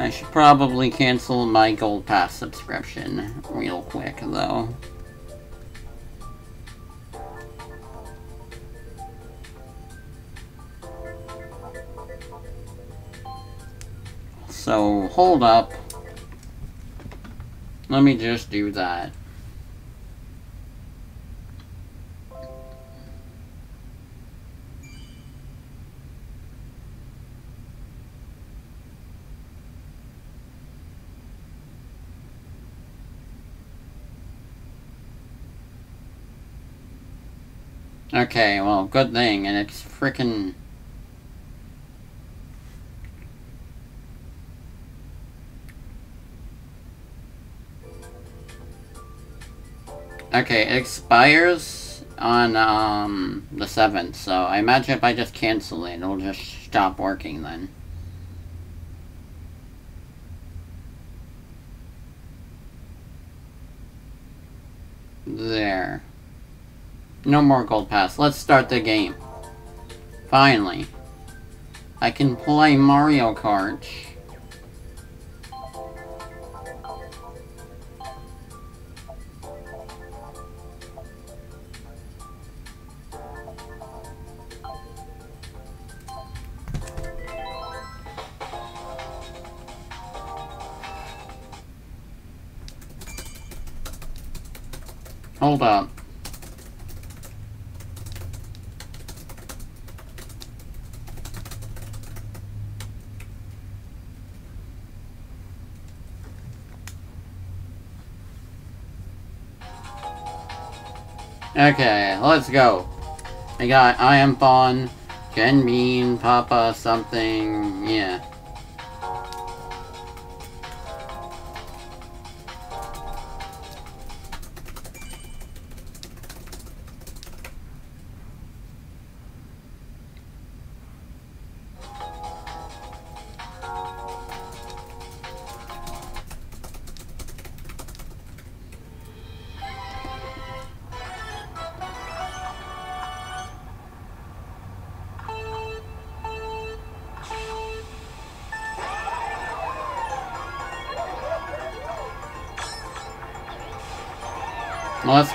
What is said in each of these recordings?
I should probably cancel my Gold Pass subscription real quick, though. So, hold up. Let me just do that. Okay, well, good thing, and it's freaking... Okay, it expires on um, the 7th, so I imagine if I just cancel it, it'll just stop working then. There. No more gold pass. Let's start the game. Finally. I can play Mario Kart. Hold up. Okay, let's go. I got I am Fawn, Ken Bean, Papa something, yeah.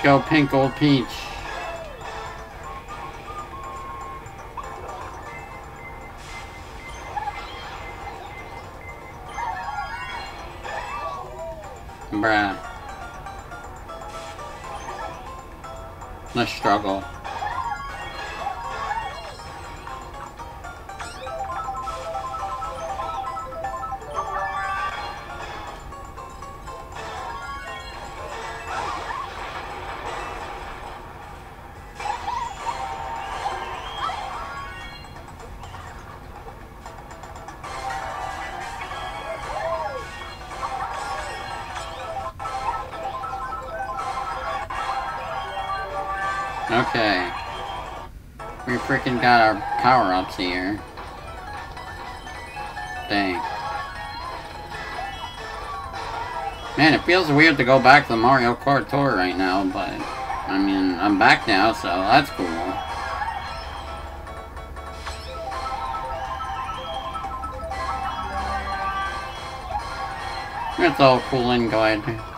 Go, Pink Gold Peach. Okay. We freaking got our power-ups here. Dang. Man, it feels weird to go back to the Mario Kart Tour right now, but... I mean, I'm back now, so that's cool. It's all cool and good.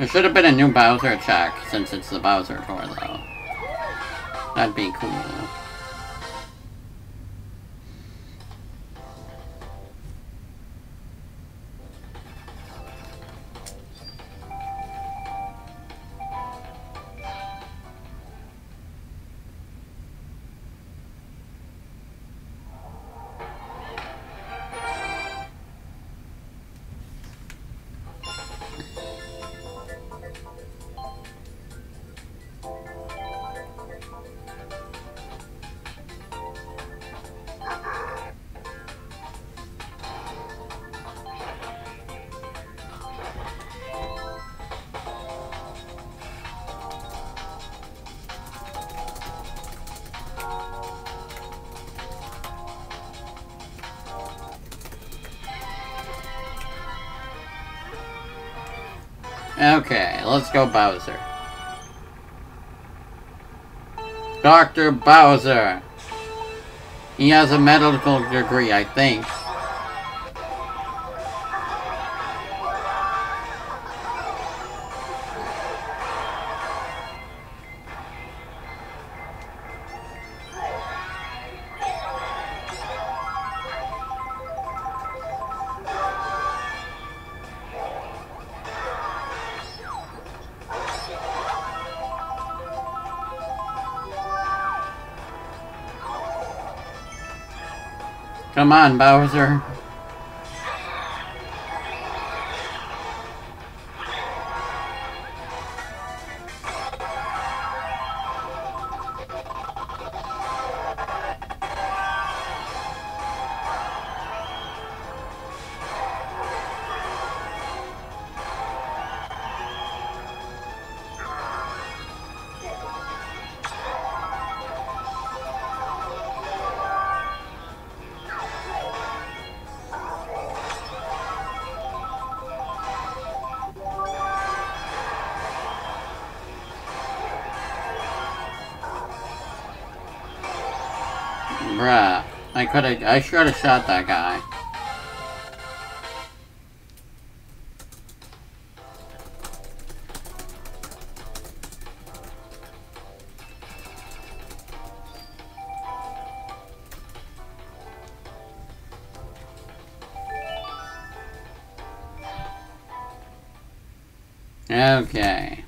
There should have been a new Bowser check, since it's the Bowser tour, though. That'd be cool. Bowser. Dr. Bowser! He has a medical degree, I think. Come on, Bowser. I could've- I should've shot that guy. Okay.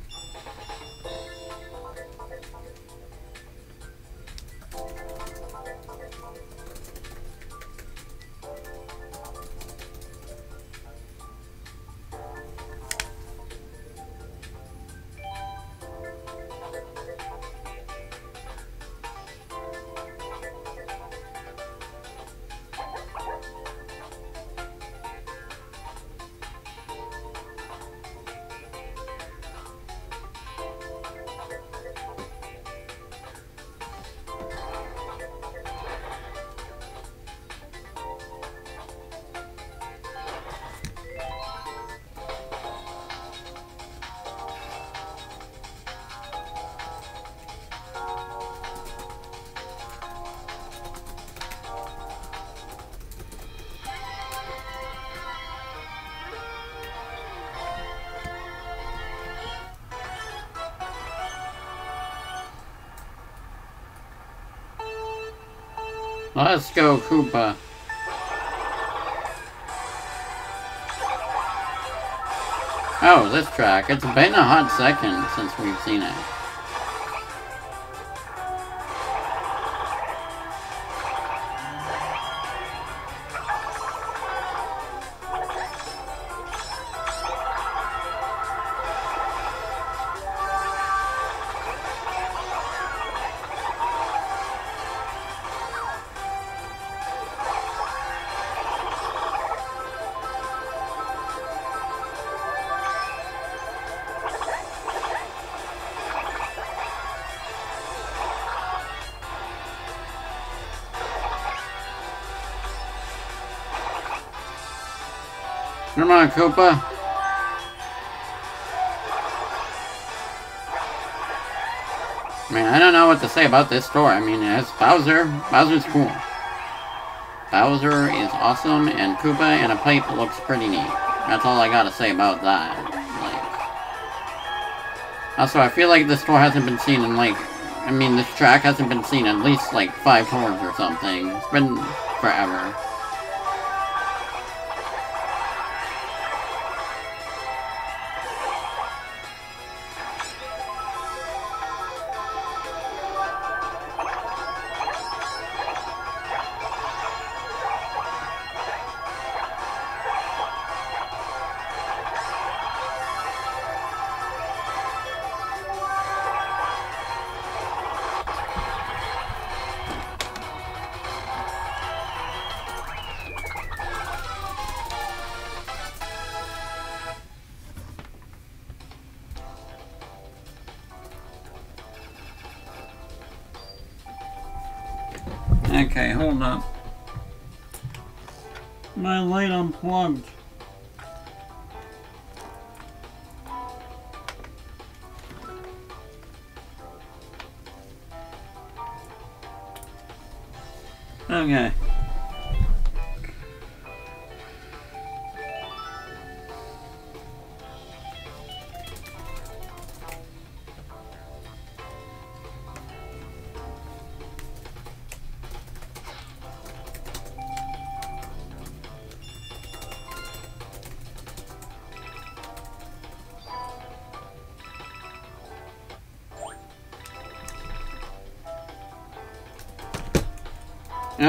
Go, Koopa. Oh, this track. It's been a hot second since we've seen it. On, Koopa. I mean, I don't know what to say about this store. I mean, it's Bowser. Bowser's cool. Bowser is awesome, and Koopa in a pipe looks pretty neat. That's all I gotta say about that. Like, also, I feel like this store hasn't been seen in, like, I mean, this track hasn't been seen at least, like, five tours or something. It's been forever. Okay, hold up. My light unplugged. Okay.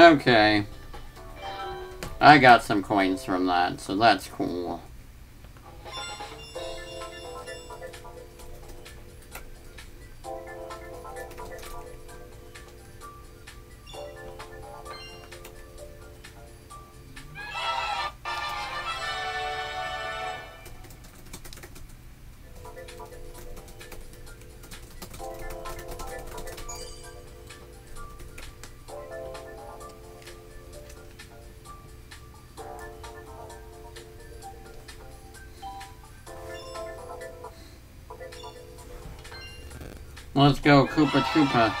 Okay. I got some coins from that, so that's cool. Let's go, Koopa Troopa.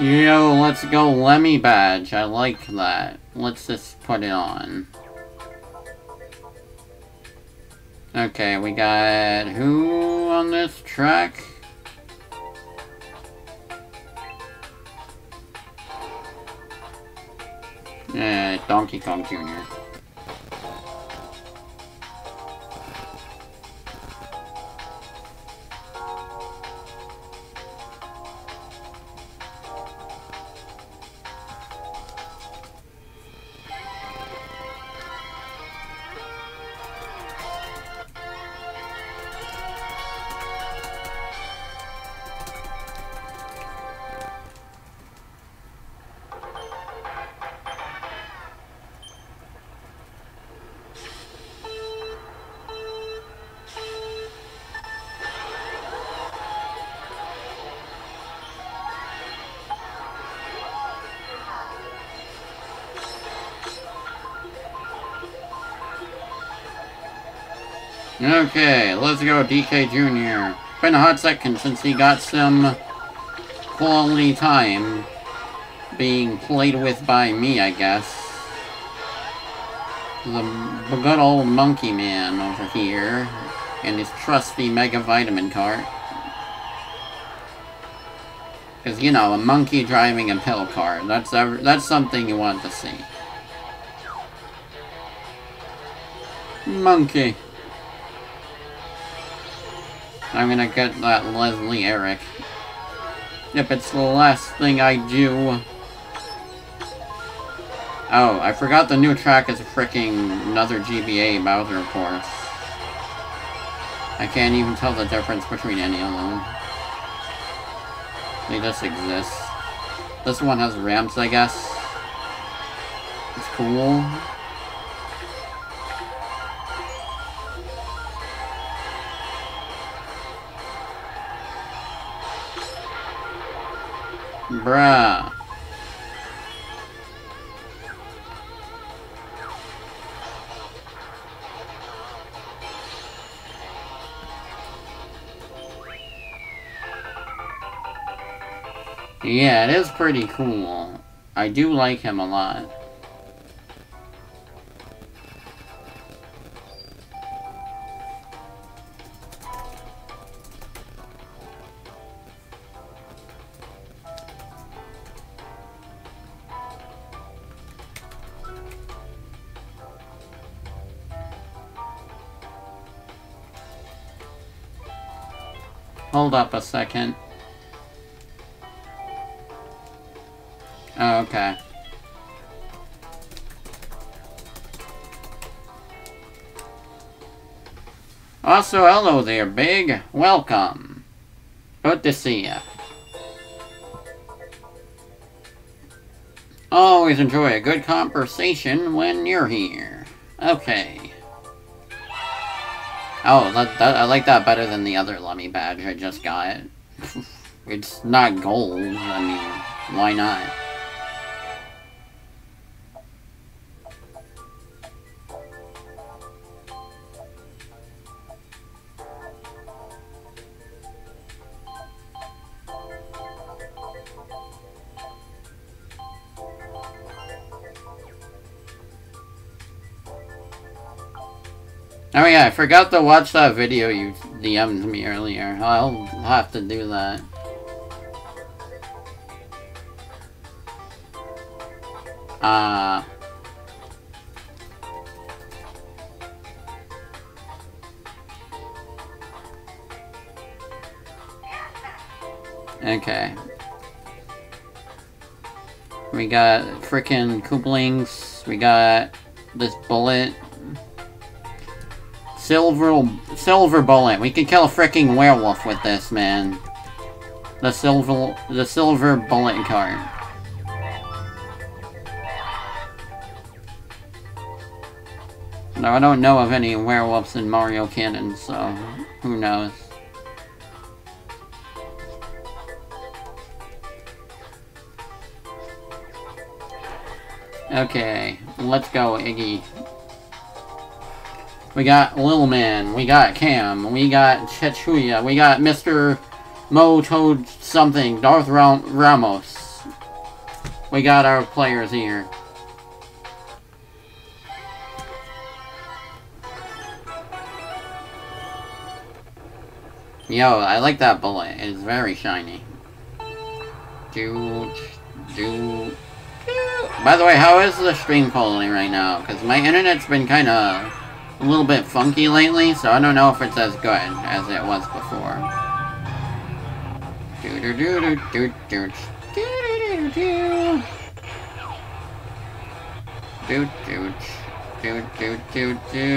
Yo, let's go Lemmy badge. I like that. Let's just put it on. Okay, we got who on this track? Yeah, Donkey Kong Jr. Okay, let's go DK Jr. Been a hot second since he got some quality time being played with by me, I guess. The good old monkey man over here and his trusty Mega Vitamin cart. Because, you know, a monkey driving a pill cart, that's, that's something you want to see. Monkey. I'm gonna get that Leslie Eric. Yep, it's the last thing I do. Oh, I forgot the new track is a freaking another GBA Bowser course. I can't even tell the difference between any of them. They just exist. This one has ramps, I guess. It's cool. Bruh. Yeah, it is pretty cool. I do like him a lot. Hold up a second. Okay. Also, hello there, Big. Welcome. Good to see ya. Always enjoy a good conversation when you're here. Okay. Oh, that, that, I like that better than the other Lemmy badge I just got. It's not gold. I mean, why not? Oh yeah, I forgot to watch that video you DM'd me earlier. I'll have to do that. Uh... Okay. We got freaking Koopalings. We got this bullet. Silver, silver bullet. We can kill a freaking werewolf with this, man. The silver, the silver bullet card. No, I don't know of any werewolves in Mario canon, so who knows. Okay, let's go, Iggy. We got Lil Man, we got Cam, we got Chechuya, we got Mr. Mo told something, Darth Ram Ramos. We got our players here. Yo, I like that bullet. It's very shiny. Do, do. By the way, how is the stream quality right now? Because my internet's been kind of a little bit funky lately, so I don't know if it's as good as it was before. Do do do do do do do do do do do do do do do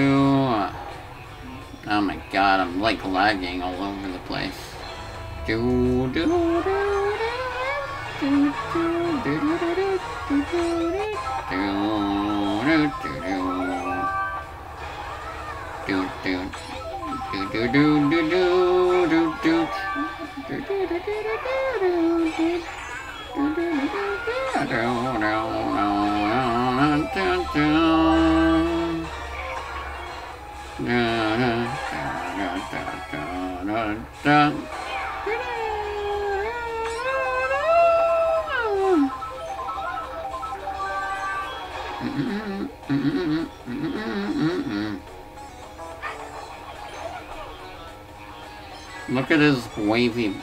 Oh my god, I'm like lagging all over the place. Do do do do do do do do do do do do do Mm-hmm. Look at his wavy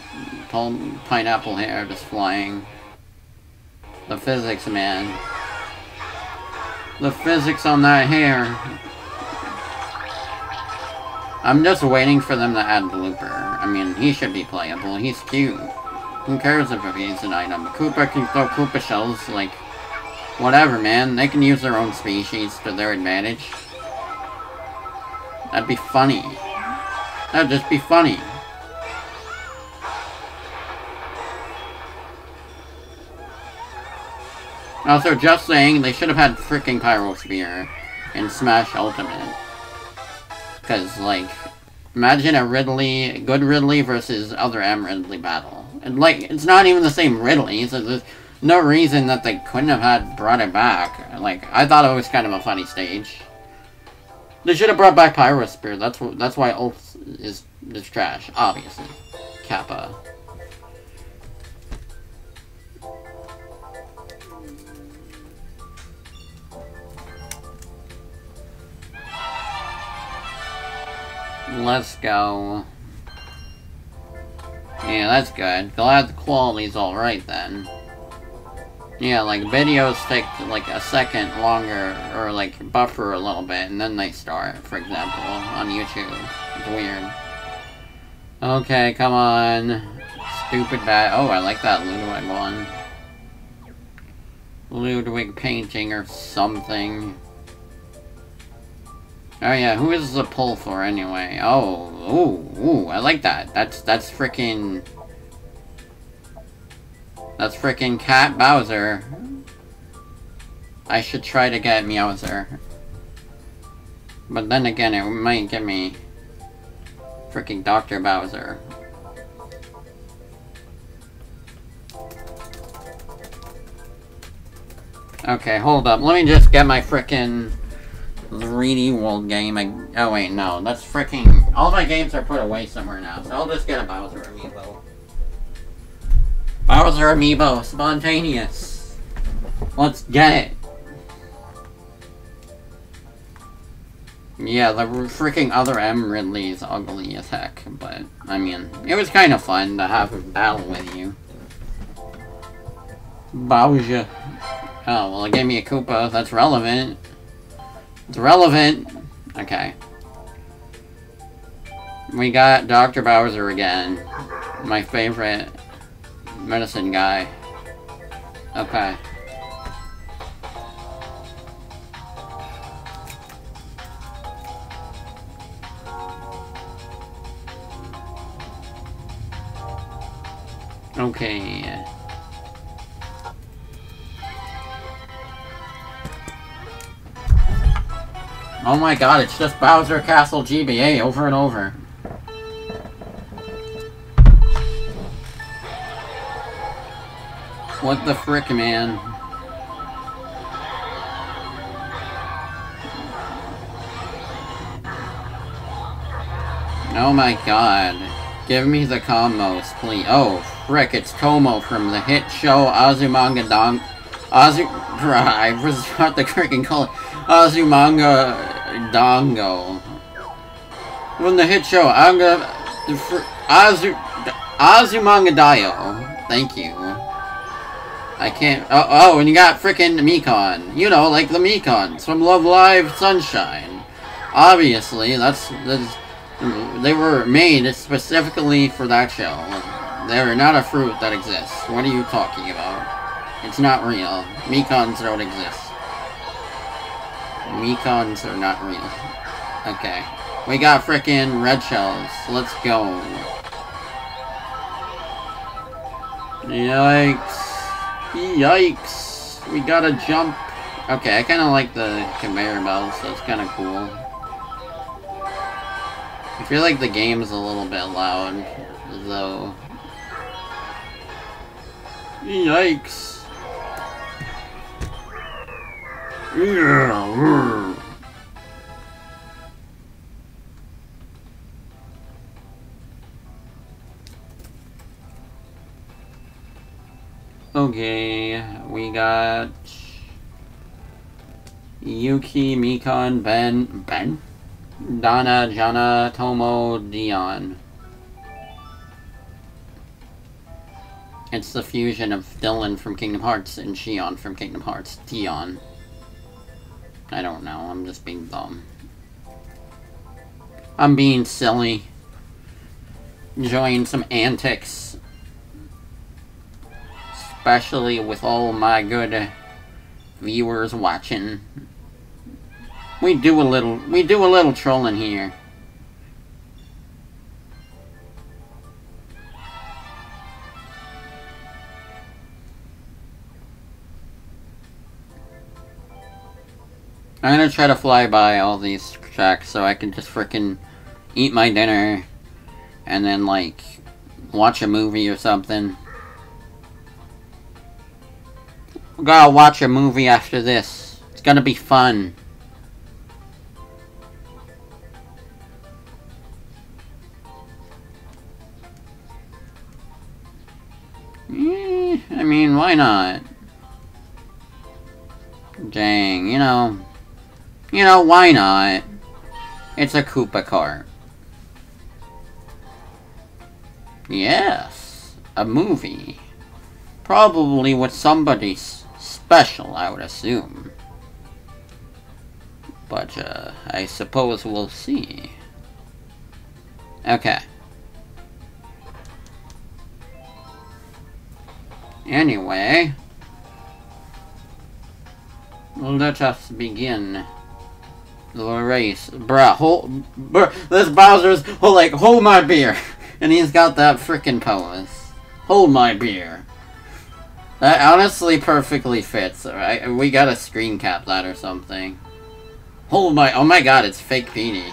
pineapple hair just flying. The physics, man. The physics on that hair. I'm just waiting for them to add Blooper. I mean, he should be playable. He's cute. Who cares if he's an item? Koopa can throw Koopa shells, like, whatever, man. They can use their own species to their advantage. That'd be funny. That'd just be funny. Also, just saying, they should have had freaking Pyrosphere in Smash Ultimate. Because, like, imagine a Ridley, good Ridley versus other M Ridley battle. And, like, it's not even the same Ridley, so there's no reason that they couldn't have had brought it back. Like, I thought it was kind of a funny stage. They should have brought back Pyrosphere. That's that's why Ult is is trash, obviously. Kappa. Let's go. Yeah, that's good. Glad the quality's alright then. Yeah, like videos take like a second longer or like buffer a little bit and then they start, for example, on YouTube. It's weird. Okay, come on. Stupid bad. Oh, I like that Ludwig one. Ludwig painting or something. Oh yeah, who is the pull for anyway? Oh, ooh, ooh, I like that. That's that's freaking. That's freaking Cat Bowser. I should try to get Meowser. But then again, it might get me freaking Dr. Bowser. Okay, hold up. Let me just get my freaking 3D World game. I, oh wait, no. That's fricking... All my games are put away somewhere now, so I'll just get a Bowser amiibo. Bowser amiibo, spontaneous. Let's get it. Yeah, the freaking other M Ridley is ugly as heck, but, I mean, it was kind of fun to have a battle with you. Bowser. Oh, well, it gave me a Koopa. That's relevant. It's relevant. Okay. We got Dr. Bowser again. My favorite medicine guy. Okay. Okay. Oh my god, it's just Bowser Castle GBA over and over. What the frick, man? Oh my god. Give me the combos, please. Oh, frick, it's Tomo from the hit show Azumanga Dong... Azu... I what the freaking it. Ah, Azumanga Dango. From the hit show Anga... Azu... Azumanga Daioh. Thank you. I can't... Oh, oh, and you got frickin' Mikan. You know, like the Mikans from Love Live Sunshine. Obviously, that's... that's they were made specifically for that show. They're not a fruit that exists. What are you talking about? It's not real. Mikans don't exist. Mikans are not real. Okay. We got frickin' red shells. Let's go. Yikes. Yikes. We gotta jump. Okay, I kinda like the conveyor belts, so it's kinda cool. I feel like the game's a little bit loud, though. Yikes. Okay, we got Yuki, Mikan, Ben, Ben? Donna, Jana, Tomo, Dion. It's the fusion of Dilan from Kingdom Hearts and Xion from Kingdom Hearts. Dion. I don't know, I'm just being dumb. I'm being silly. Enjoying some antics. Especially with all my good viewers watching. We do a little, we do a little trolling here. I'm gonna try to fly by all these tracks so I can just frickin' eat my dinner and then, like, watch a movie or something. Gotta watch a movie after this. It's gonna be fun. Eh, I mean, why not? Dang, you know... You know, why not? It's a Koopa cart. Yes, a movie. Probably with somebody special, I would assume. But, uh, I suppose we'll see. Okay. Anyway, let us begin race. Bruh, hold, bruh, this Bowser's, hold, like, hold my beer. And he's got that frickin' pose. Hold my beer. That honestly perfectly fits. Right? We gotta screen cap that or something. Hold my, oh my god, it's fake Petey.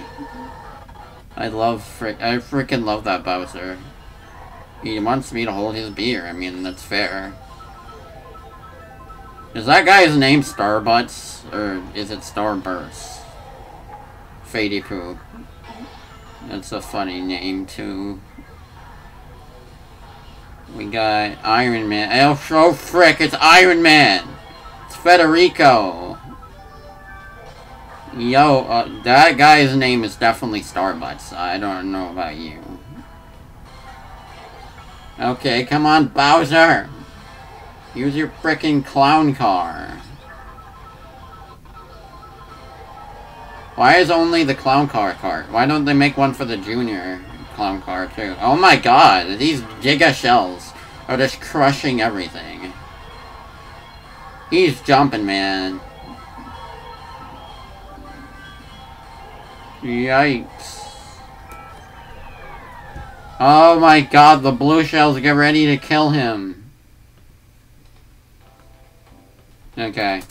I love, frick, I freaking love that Bowser. He wants me to hold his beer. I mean, that's fair. Is that guy's name Starbutts? Or is it Starburst? Fady Poop. That's a funny name, too. We got Iron Man. Oh, oh frick, it's Iron Man! It's Federico! Yo, uh, that guy's name is definitely Starbucks. I don't know about you. Okay, come on, Bowser! Use your frickin' clown car. Why is only the clown car cart? Why don't they make one for the junior clown car too? Oh my god, these Giga Shells are just crushing everything. He's jumping, man. Yikes. Oh my god, the blue shells get ready to kill him. Okay.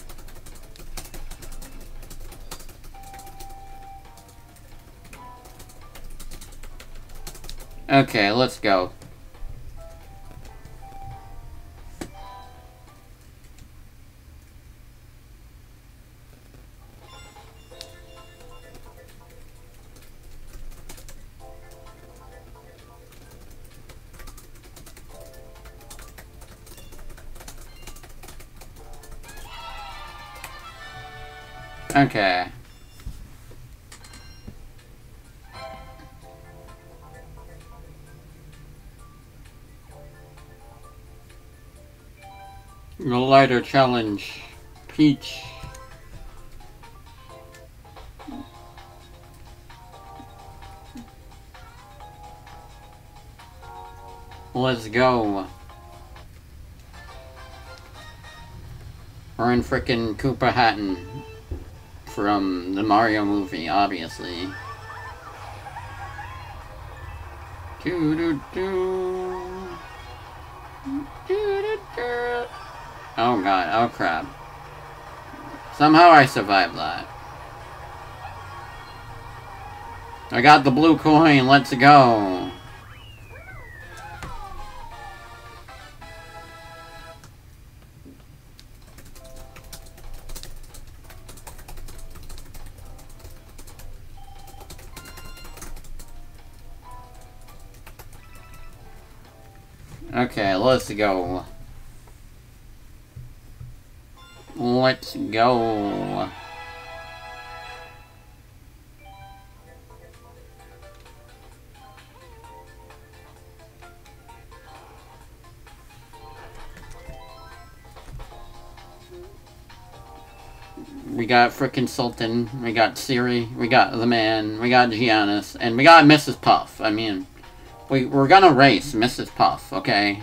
Okay, let's go. Okay. The lighter challenge. Peach. Let's go. We're in frickin' Koopa Hatton from the Mario movie, obviously. Doo -doo -doo. Oh god, oh crap. Somehow I survived that. I got the blue coin, let's go! Go. We got frickin' Sultan, we got Siri, we got the man, we got Giannis, and we got Mrs. Puff. I mean, we, we're gonna race Mrs. Puff, okay?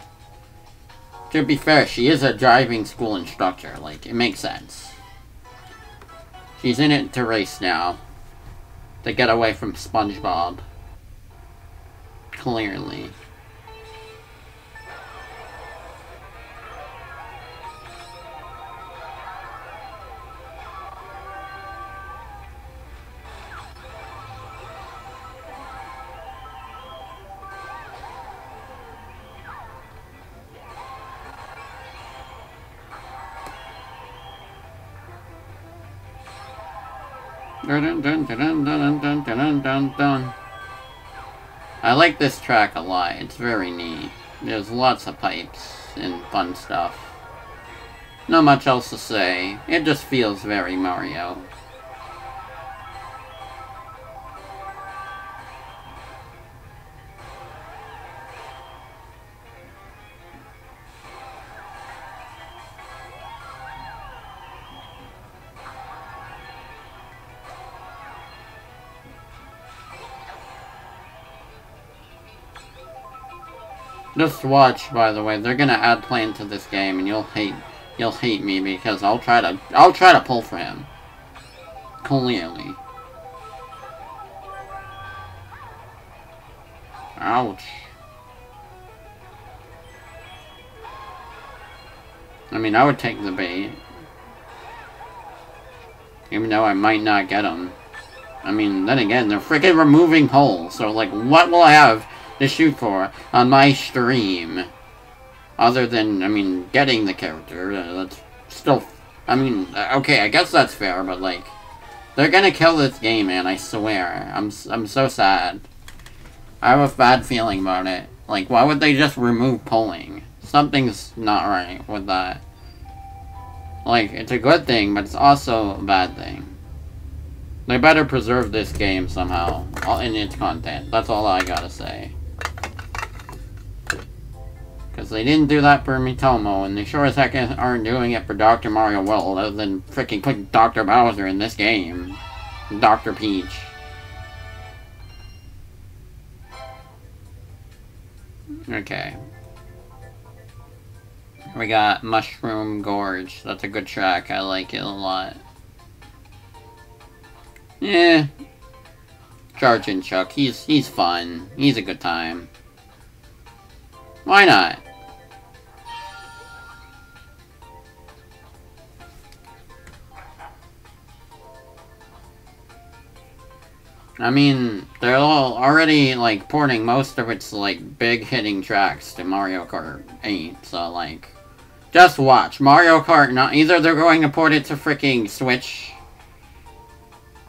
To be fair, she is a driving school instructor. Like, it makes sense. She's in it to race now. To get away from SpongeBob. Clearly. Dun, dun, dun, dun, dun, dun, dun, dun, I like this track a lot. It's very neat. There's lots of pipes and fun stuff. Not much else to say. It just feels very Mario. Just watch, by the way. They're gonna add plane to this game, and you'll hate, you'll hate me because I'll try to, I'll try to pull for him. Clearly. Ouch. I mean, I would take the bait. Even though I might not get them. I mean, then again, they're freaking removing holes, so like, what will I have to shoot for on my stream. Other than, I mean, getting the character, uh, let's still, I mean, uh, okay, I guess that's fair, but like, they're gonna kill this game, man, I swear. I'm, I'm so sad. I have a bad feeling about it. Like, why would they just remove polling? Something's not right with that. Like, it's a good thing, but it's also a bad thing. They better preserve this game somehow, in its content. That's all I gotta say. Because they didn't do that for Miitomo, and they sure as heck aren't doing it for Dr. Mario World, other than freaking putting Dr. Bowser in this game. Dr. Peach. Okay. We got Mushroom Gorge. That's a good track. I like it a lot. Eh. Yeah. Chargin' Chuck. He's he's fun. He's a good time. Why not? I mean, they're all already, like, porting most of its, like, big hitting tracks to Mario Kart 8, so, like, just watch. Mario Kart, not either they're going to port it to freaking Switch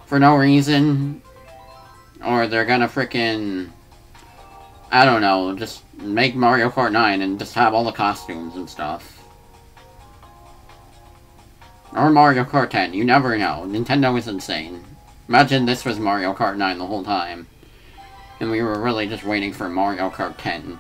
for no reason, or they're gonna freaking, I don't know, just make Mario Kart 9 and just have all the costumes and stuff. Or Mario Kart 10, you never know. Nintendo is insane. Imagine this was Mario Kart 9 the whole time. And we were really just waiting for Mario Kart 10.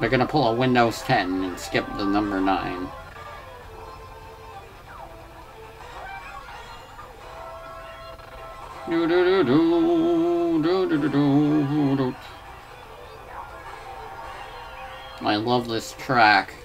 They're gonna pull a Windows 10 and skip the number 9. I love this track.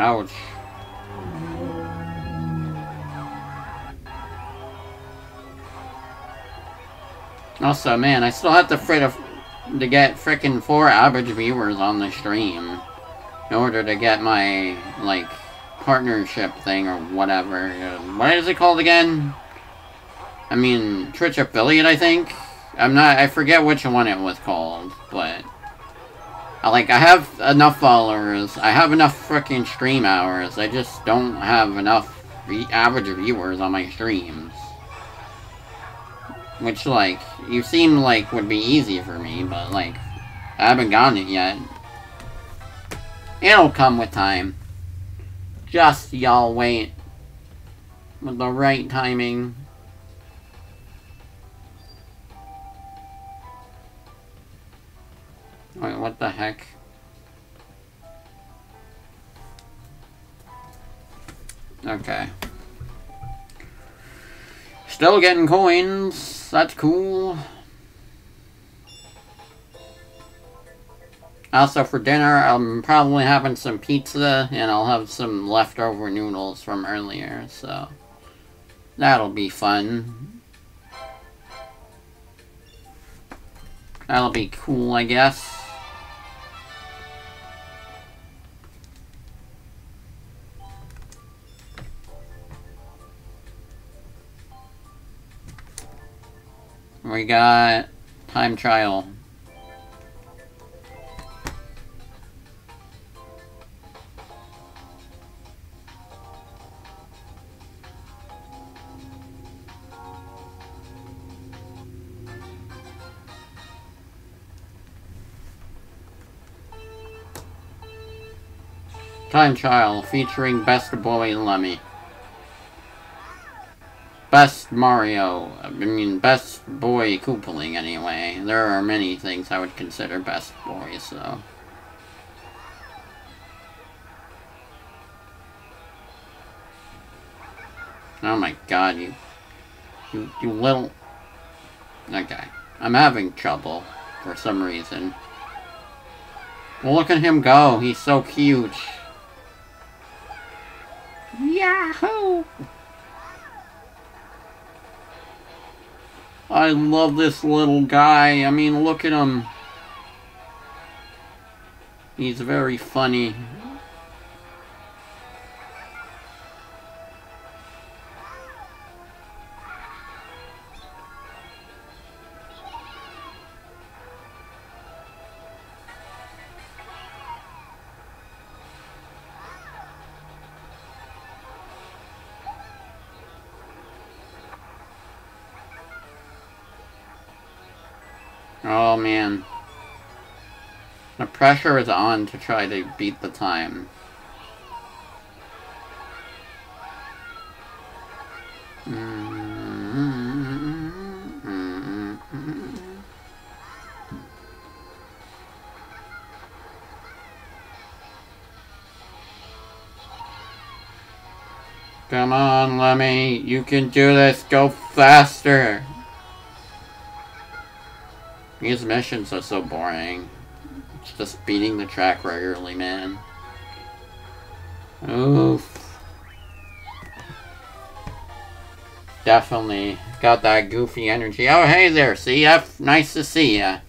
Ouch. Also, man, I still have to fret to get frickin' four average viewers on the stream in order to get my, like, partnership thing or whatever. What is it called again? I mean, Twitch affiliate, I think? I'm not, I forget which one it was called. Like, I have enough followers, I have enough freaking stream hours, I just don't have enough average viewers on my streams. Which, like, you seem like would be easy for me, but, like, I haven't gotten it yet. It'll come with time. Just y'all wait. With the right timing. Still getting coins. That's cool. Also, for dinner, I'm probably having some pizza, and I'll have some leftover noodles from earlier, so... That'll be fun. That'll be cool, I guess. We got time trial. Time Trial featuring Best Boy Lemmy best Mario, I mean, best boy Koopaling anyway. There are many things I would consider best boys, so. though. Oh my god, you, you, you little... Okay. I'm having trouble, for some reason. Well, look at him go, he's so huge. Yahoo! I love this little guy. I mean, look at him. He's very funny. Oh man. The pressure is on to try to beat the time. Come on, Lemmy. You can do this. Go faster. These missions are so boring. It's just beating the track regularly, man. Oof. Definitely got that goofy energy. Oh, hey there, CF. Nice to see ya.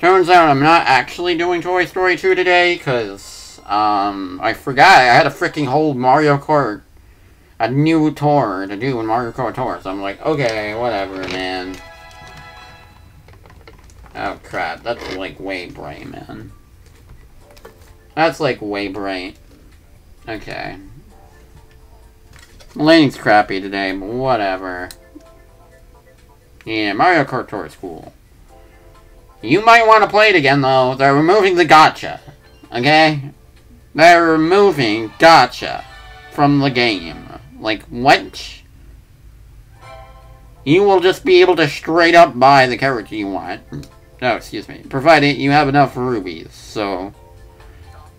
Turns out I'm not actually doing Toy Story 2 today, because, um, I forgot I had a freaking whole Mario Kart, a new tour to do in Mario Kart Tour. So I'm like, okay, whatever, man. That's like way bright, man. That's like way bright. Okay. Lane's crappy today, but whatever. Yeah, Mario Kart Tour is cool. You might want to play it again, though. They're removing the gacha. Okay? They're removing gacha from the game. Like, what? You will just be able to straight up buy the character you want. No, excuse me. Provided you have enough rubies, so...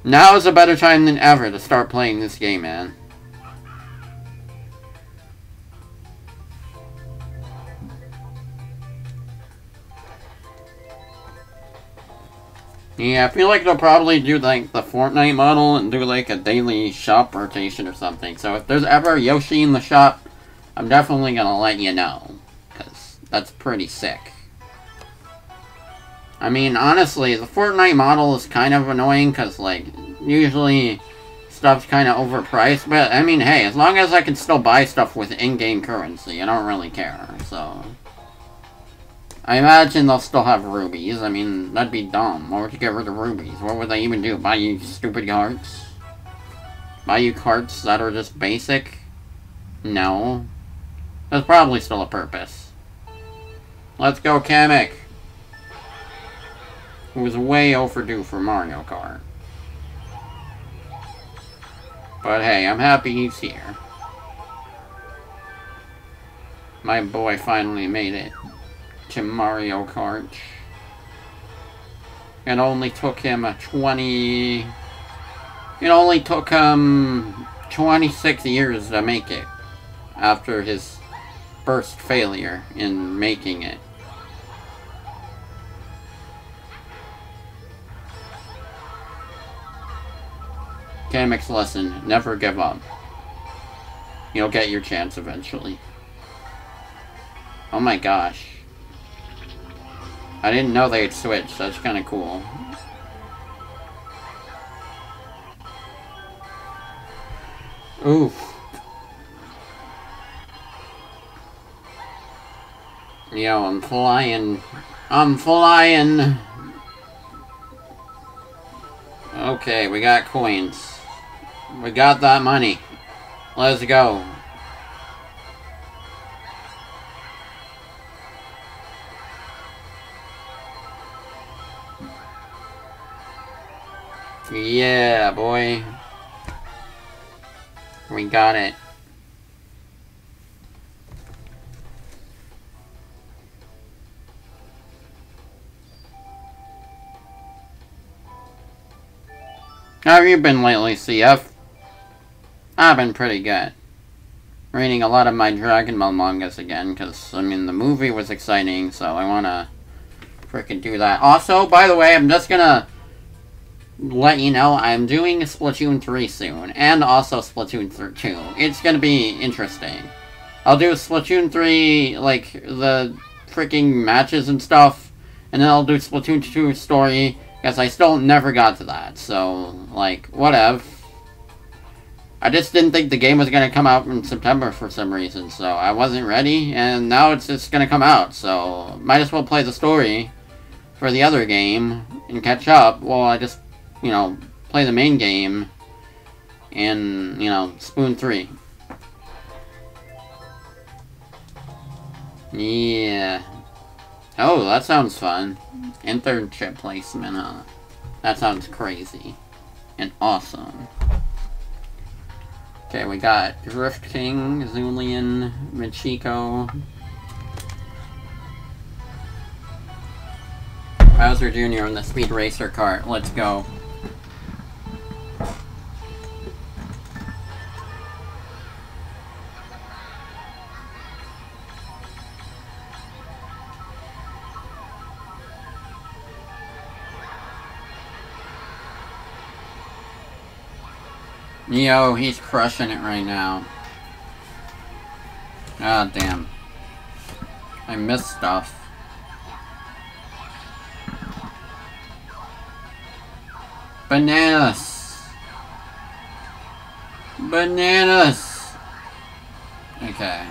Now is a better time than ever to start playing this game, man. Yeah, I feel like they'll probably do like the Fortnite model and do like a daily shop rotation or something. So if there's ever Yoshi in the shop, I'm definitely gonna let you know. Because that's pretty sick. I mean, honestly, the Fortnite model is kind of annoying because, like, usually stuff's kind of overpriced. But, I mean, hey, as long as I can still buy stuff with in-game currency, I don't really care, so... I imagine they'll still have rubies. I mean, that'd be dumb. Why would you get rid of rubies? What would they even do? Buy you stupid cards? Buy you cards that are just basic? No. There's probably still a purpose. Let's go, Kamek! Who was way overdue for Mario Kart. But hey, I'm happy he's here. My boy finally made it to Mario Kart. It only took him a 20... It only took him 26 years to make it after his first failure in making it. Kamek's lesson, never give up. You'll get your chance eventually. Oh my gosh. I didn't know they had switched. That's kind of cool. Oof. Yo, I'm flying. I'm flying. Okay, we got coins. We got that money. Let's go. Yeah, boy. We got it. How have you been lately, CF? I've been pretty good. reading a lot of my Dragon Ball mangas again, because, I mean, the movie was exciting, so I want to freaking do that. Also, by the way, I'm just gonna let you know I'm doing Splatoon 3 soon, and also Splatoon 2. It's gonna be interesting. I'll do Splatoon 3, like, the freaking matches and stuff, and then I'll do Splatoon 2 story, because I still never got to that, so, like, whatever. I just didn't think the game was going to come out in September for some reason, so I wasn't ready, and now it's just going to come out, so might as well play the story for the other game and catch up while I just, you know, play the main game in, you know, Splatoon 3. Yeah. Oh, that sounds fun. Internship placement, huh? That sounds crazy. And awesome. Okay, we got Drift King, Zulian, Machiko. Bowser Jr. on the Speed Racer cart. Let's go. Yo, he's crushing it right now. God damn. I missed stuff. Bananas! Bananas! Okay.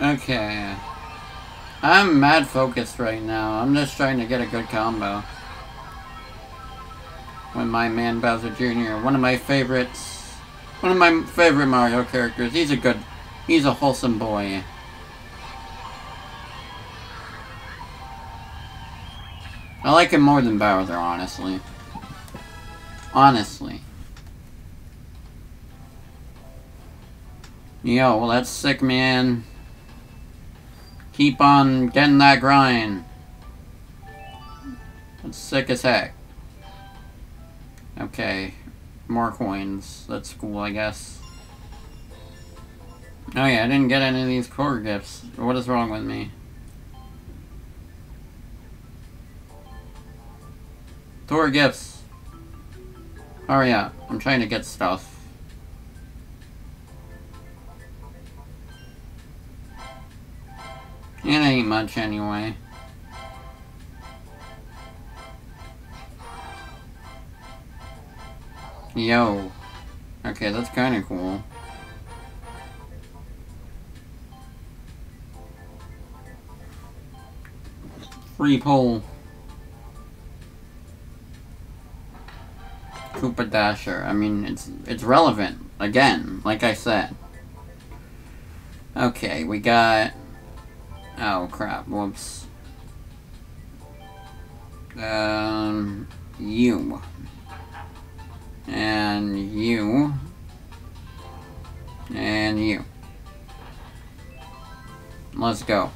Okay. I'm mad focused right now. I'm just trying to get a good combo. With my man Bowser Jr. One of my favorites. One of my favorite Mario characters. He's a good... He's a wholesome boy. I like him more than Bowser, honestly. Honestly. Yo, well that's sick, man. Keep on getting that grind. That's sick as heck. Okay. More coins. That's cool, I guess. Oh yeah, I didn't get any of these core gifts. What is wrong with me? Tour gifts. Oh Hurry up. I'm trying to get stuff. It ain't much anyway. Yo. Okay, that's kind of cool. Free pole. Koopa Dasher. I mean, it's it's relevant. Again, like I said. Okay, we got Oh crap, whoops. Um, you. And you. And you. Let's go.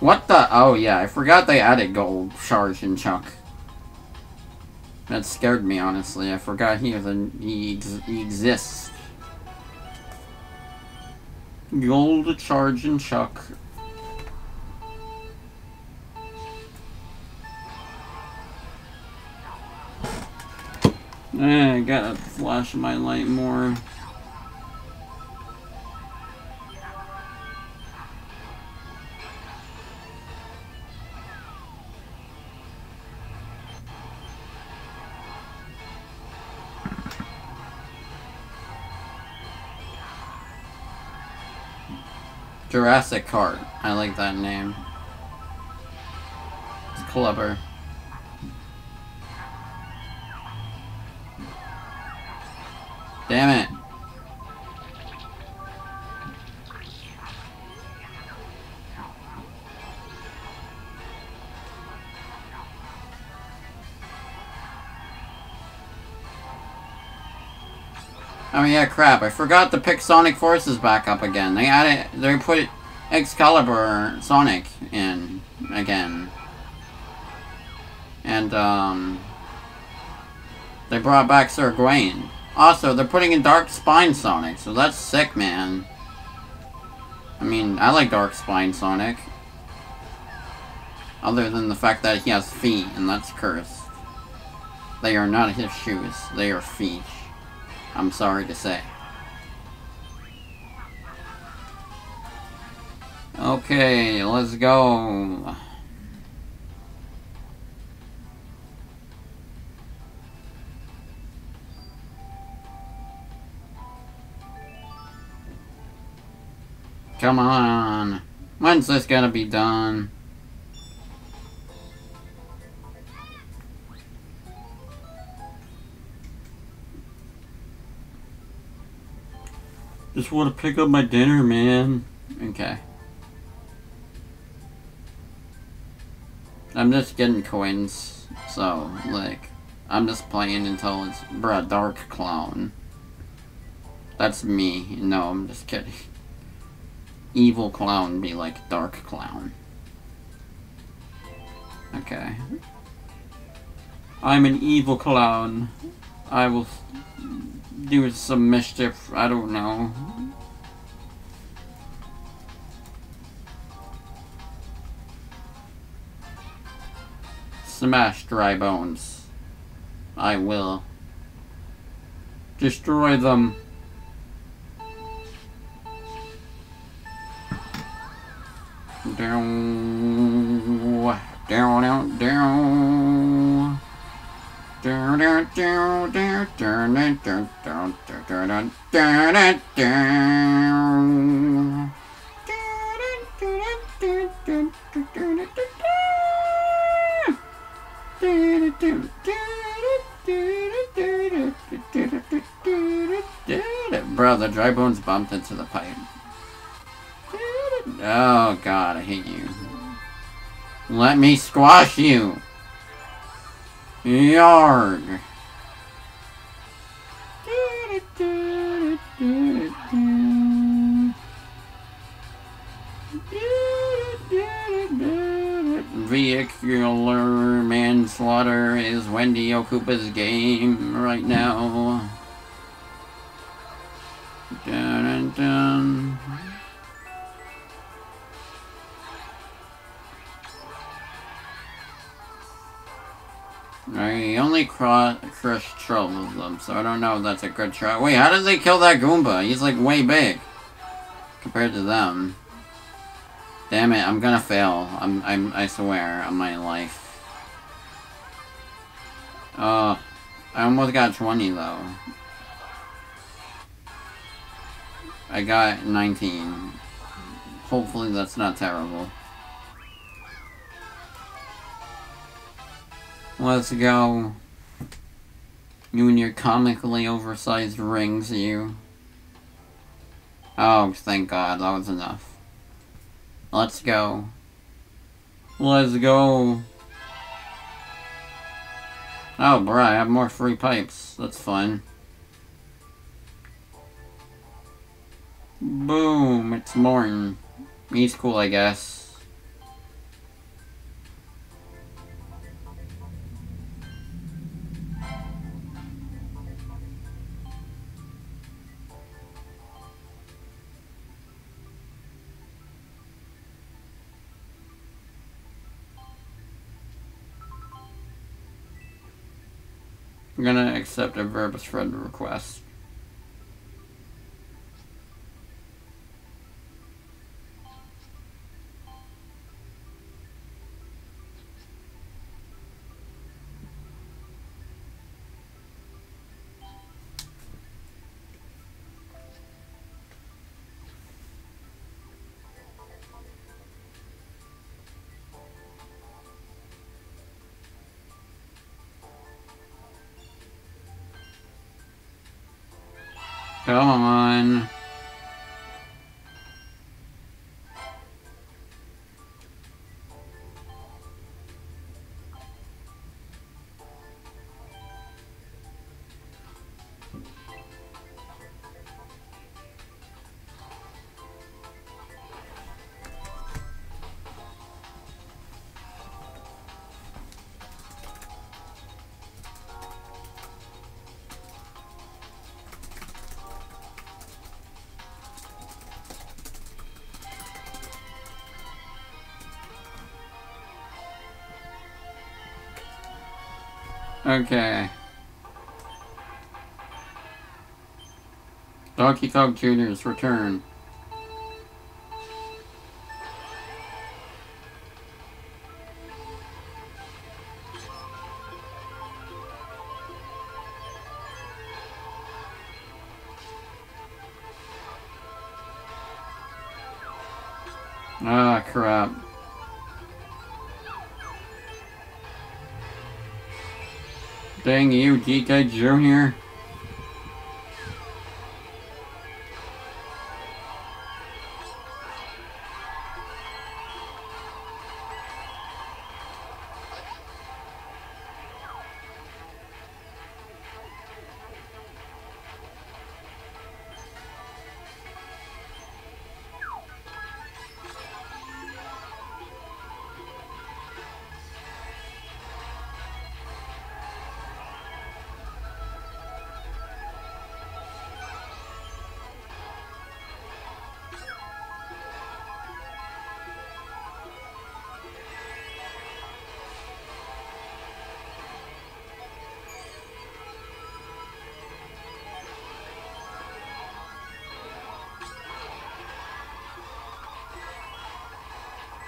What the? Oh yeah, I forgot they added gold Chargin' Chuck. That scared me, honestly. I forgot he was a, he, ex he exists. Gold Chargin' Chuck. Eh, I gotta flash my light more. Jurassic Cart. I like that name. It's clever. Damn it. Yeah, crap. I forgot to pick Sonic Forces back up again. They added, they put Excalibur Sonic in again. And, um, they brought back Sir Gawain. Also, they're putting in Dark Spine Sonic, so that's sick, man. I mean, I like Dark Spine Sonic. Other than the fact that he has feet, and that's cursed. They are not his shoes, they are feet. I'm sorry to say. Okay, let's go. Come on. When's this gonna be done? Just want to pick up my dinner, man. Okay. I'm just getting coins, so, like, I'm just playing until it's, bruh, Dark Clown. That's me. No, I'm just kidding. Evil Clown be like Dark Clown. Okay. I'm an evil clown. I will do some mischief. I don't know. Smash dry bones. I will. Destroy them. Down, down, down, down. Bro, the dry bones bumped into the pipe. Oh god, I hate you. Let me squash you! Yarg! Vehicular manslaughter is Wendy O. Koopa's game right now. Dun, dun, dun. I only crushed 12 of them, so I don't know if that's a good try. Wait, how did they kill that Goomba? He's like way big. Compared to them. Damn it, I'm gonna fail. I'm, I'm, I swear, on my life. Oh, I almost got 20 though. I got 19. Hopefully that's not terrible. Let's go. You and your comically oversized rings, you. Oh, thank God, that was enough. Let's go. Let's go. Oh, bro, I have more free pipes. That's fun. Boom, it's Morton. He's cool, I guess. I'm gonna accept a verbose friend request. Okay. Donkey Kong Jr.'s return. Dang you, DK Jr.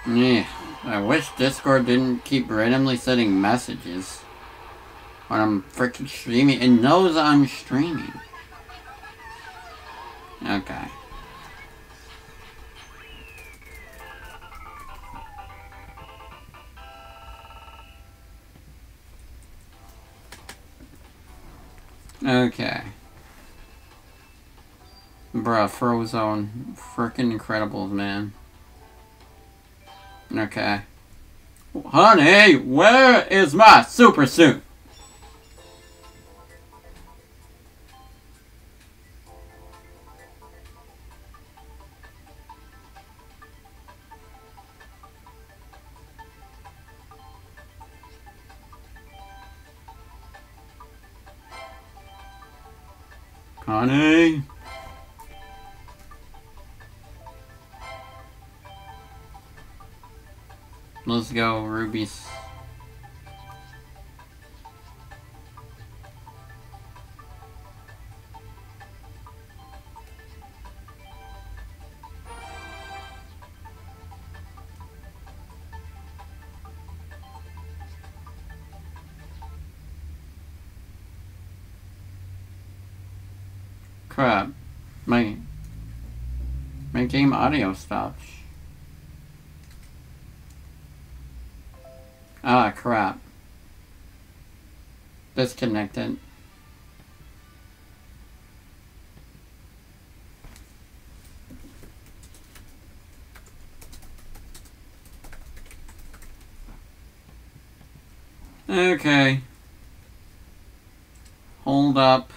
Yeah, I wish Discord didn't keep randomly sending messages when I'm freaking streaming. It knows I'm streaming. Okay. Okay. Bruh, Frozone. Freaking incredibles, man. Okay. Honey, where is my super suit? Go, rubies. Crap. My... My game audio stopped. Disconnected. Okay. Hold up.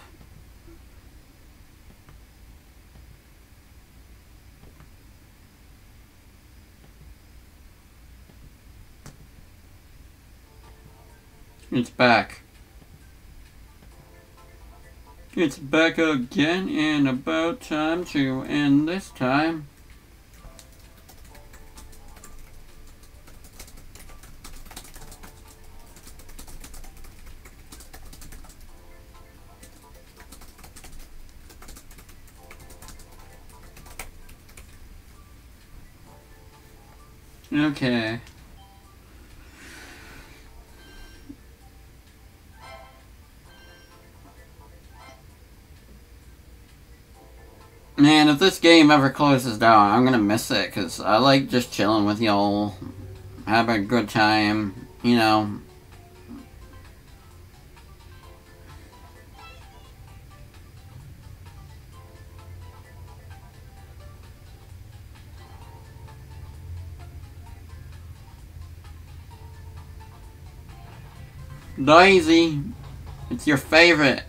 It's back. It's back again and about time to end this time. Okay. Man, if this game ever closes down, I'm gonna miss it, because I like just chilling with y'all, having a good time, you know. Daisy, it's your favorite.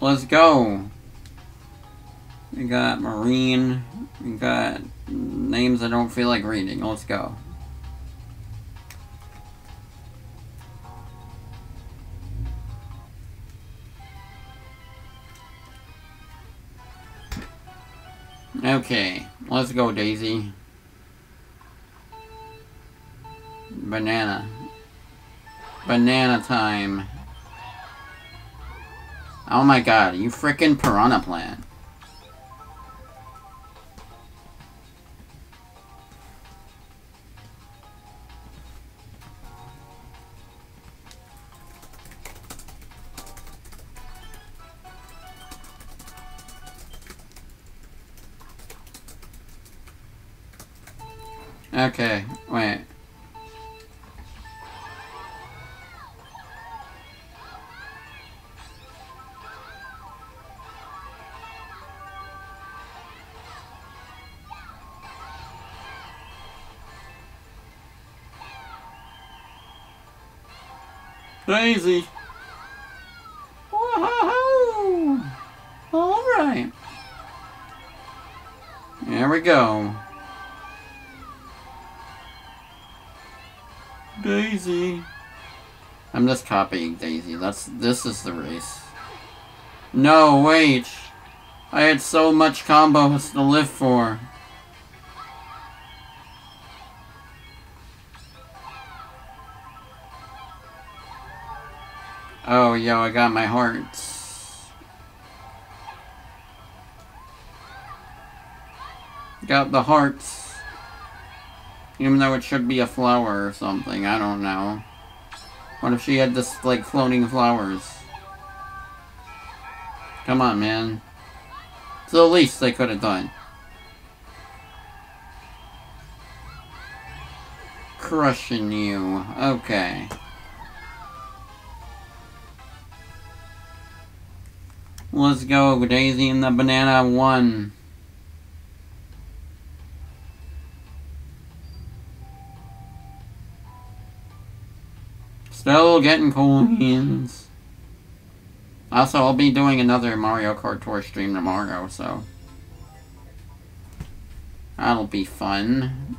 Let's go. We got Marine. We got names I don't feel like reading. Let's go. Okay, let's go, Daisy. Banana. Banana time. Oh my god, you freaking piranha plant. Daisy. Whoa! All right. There we go. Daisy. I'm just copying Daisy. That's this is the race. No, wait. I had so much combos to live for. Yo, I got my hearts. Got the hearts. Even though it should be a flower or something, I don't know. What if she had this, like, floating flowers? Come on, man. It's the least they could have done. Crushing you. Okay. Let's go, Daisy and the Banana 1. Still getting coins. Also, I'll be doing another Mario Kart Tour stream tomorrow, so... That'll be fun.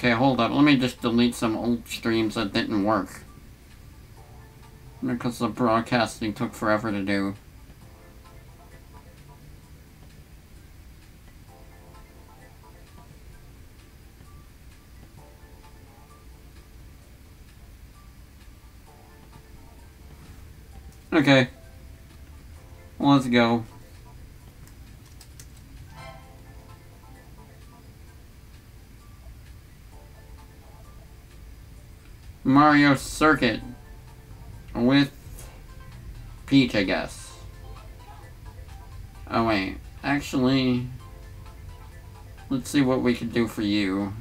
Okay, hold up. Let me just delete some old streams that didn't work. Because the broadcasting took forever to do. Okay. Let's go. Mario Circuit with Peach, I guess. Oh wait, actually, let's see what we can do for you.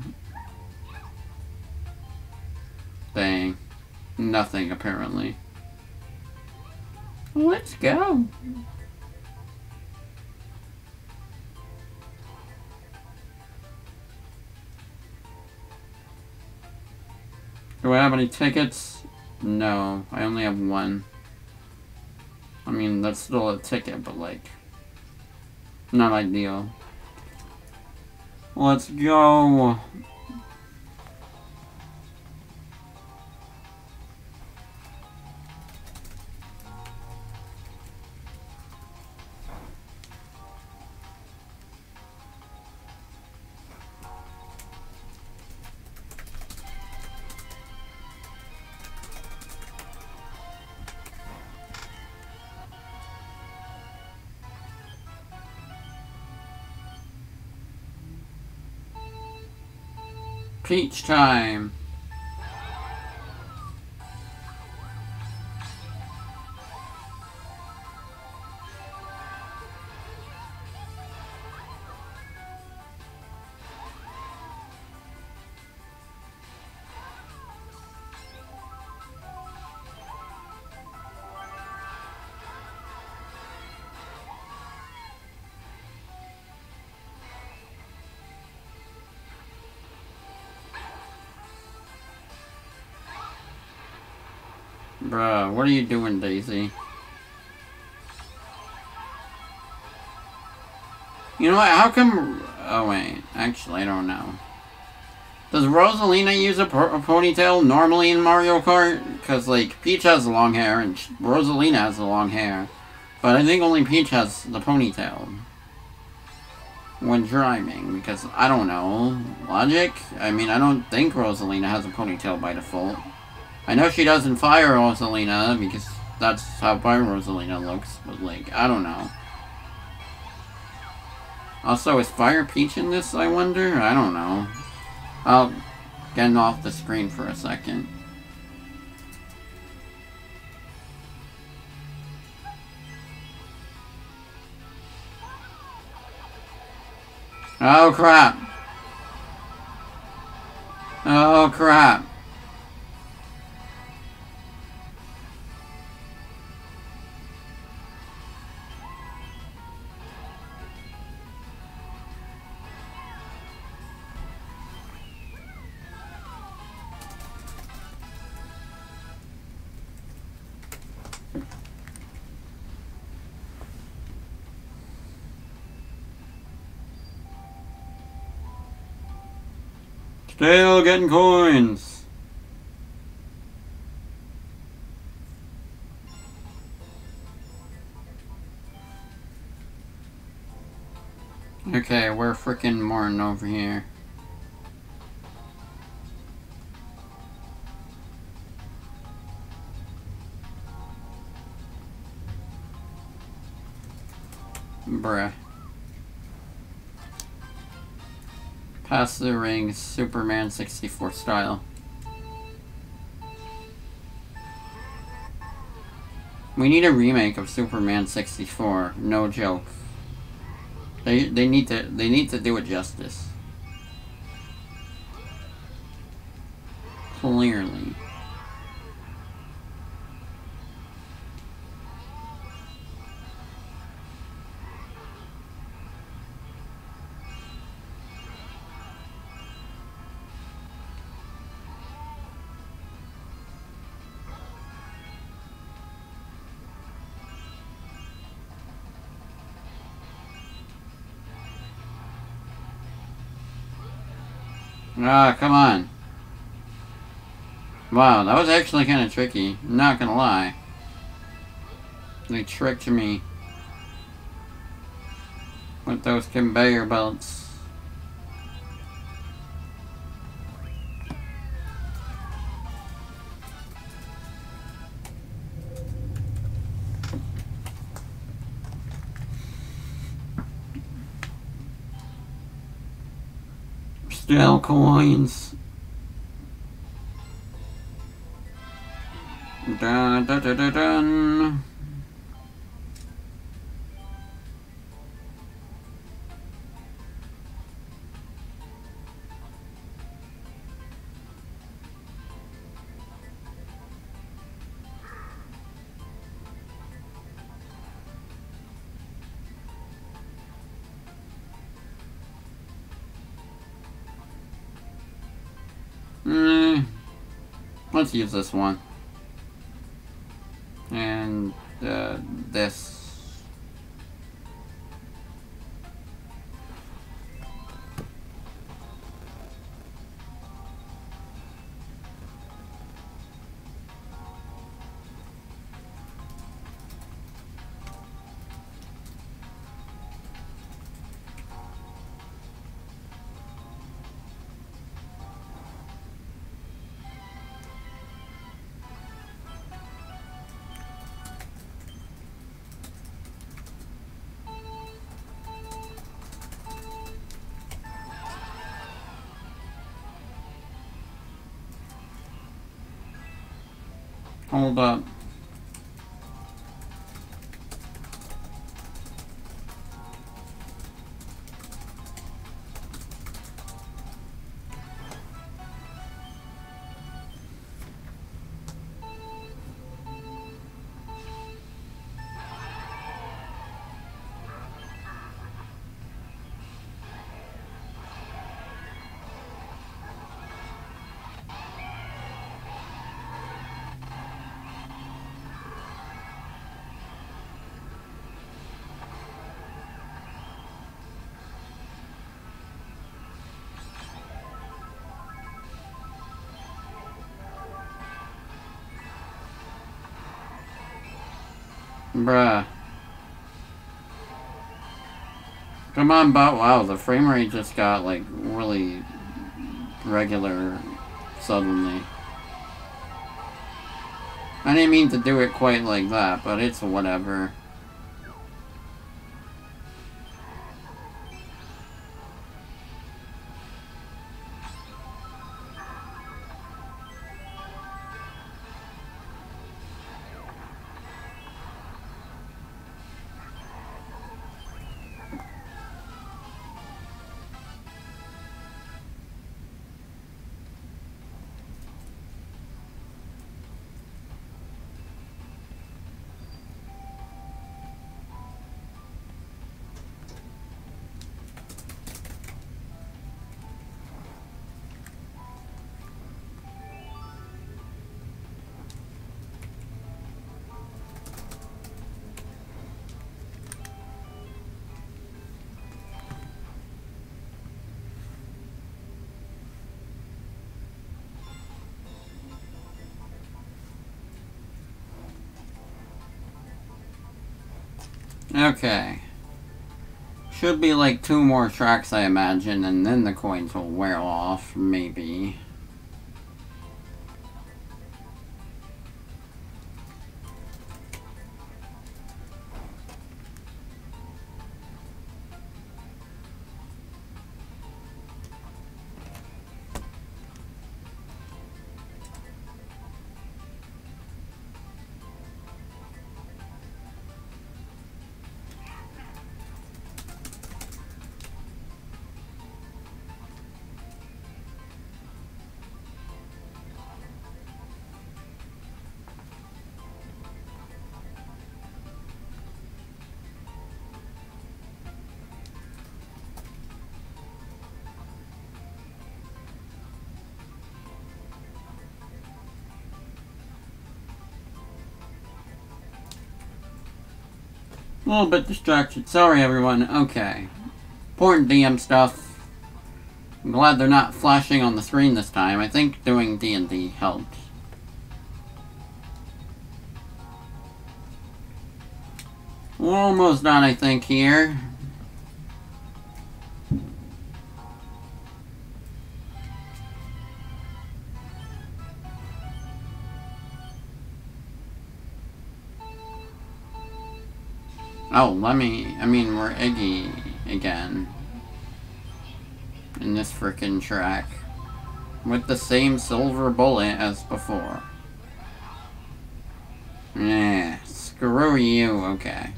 Dang, nothing apparently. Let's go. Do I have any tickets? No, I only have one. I mean, that's still a ticket, but like, not ideal. Let's go. Peach time. What are you doing, Daisy? You know what, how come... Oh, wait. Actually, I don't know. Does Rosalina use a, a ponytail normally in Mario Kart? Because, like, Peach has long hair and Rosalina has the long hair. But I think only Peach has the ponytail. When driving, because, I don't know. Logic? I mean, I don't think Rosalina has a ponytail by default. I know she doesn't Fire Rosalina, because that's how Fire Rosalina looks, but, like, I don't know. Also, is Fire Peach in this, I wonder? I don't know. I'll get off the screen for a second. Oh crap! Oh crap! Still getting coins. Okay, we're freaking Morton over here. Bruh. Pass the ring, Superman 64 style. We need a remake of Superman 64, no joke. They they need to they need to do it justice. Clearly. Ah, come on. Wow, that was actually kind of tricky. not gonna lie. They tricked me. With those conveyor belts. Still coins. Let's use this one. And uh, this. Hold up. Bruh. Come on, but wow, the frame rate just got like really regular suddenly. I didn't mean to do it quite like that, but it's whatever. Okay. Should be like two more tracks, I imagine, and then the coins will wear off, maybe. A little bit distracted. Sorry, everyone. Okay. Important DM stuff. I'm glad they're not flashing on the screen this time. I think doing D&D helped. Almost done, I think, here. Oh, let me... I mean, we're Iggy again. In this frickin' track. With the same silver bullet as before. Yeah, screw you, okay.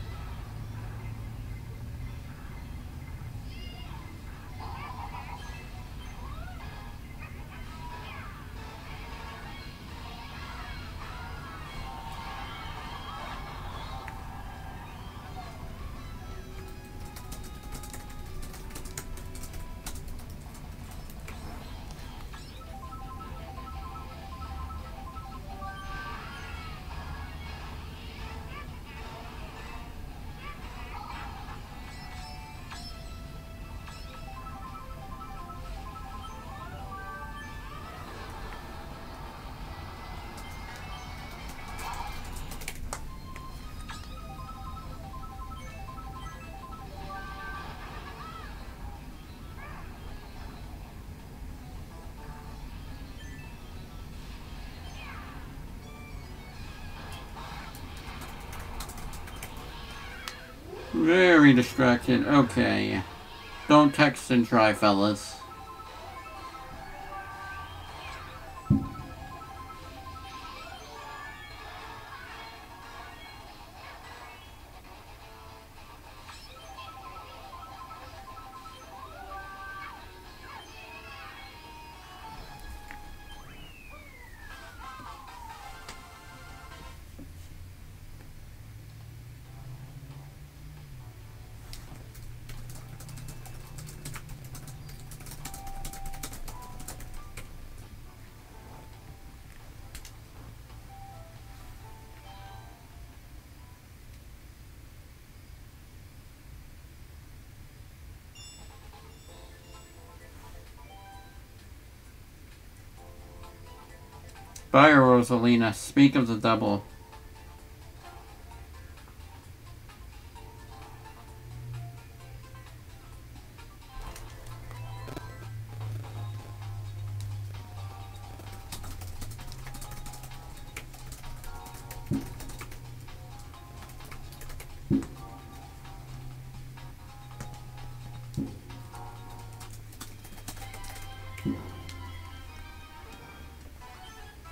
Distracted. Okay. Don't text and try, fellas. Bye, Rosalina. Speak of the double.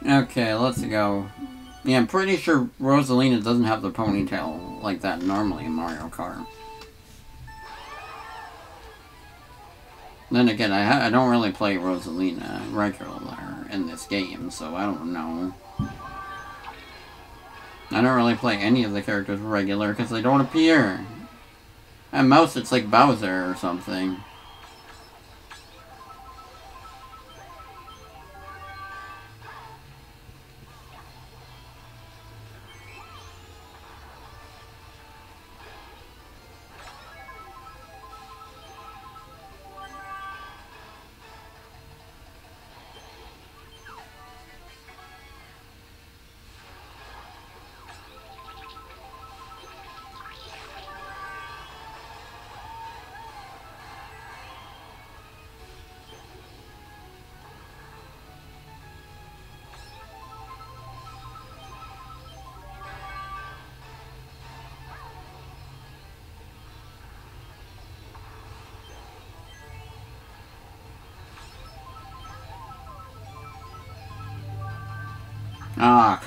Okay, let's go. Yeah, I'm pretty sure Rosalina doesn't have the ponytail like that normally in Mario Kart. Then again, I, I don't really play Rosalina regular in this game, so I don't know. I don't really play any of the characters regular because they don't appear. At most, it's like Bowser or something.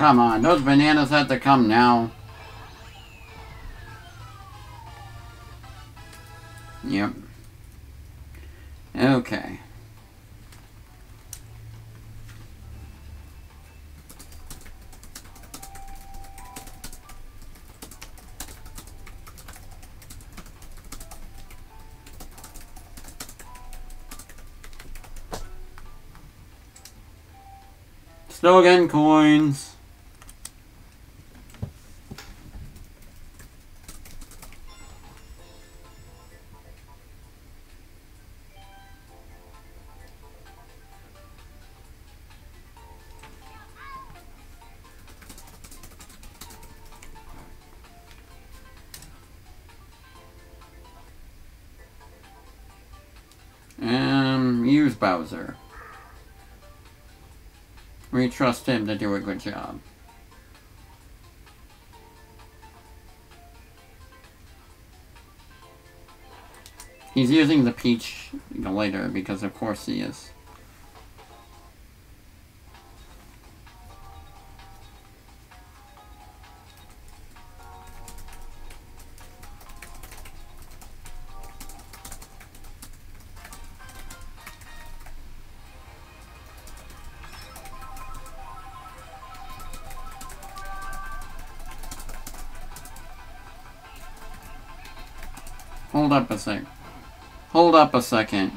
Come on. Those bananas have to come now. Yep. Okay. Slogan coins. Bowser. We trust him to do a good job. He's using the Peach later because of course he is. Hold up a sec. Hold up a second.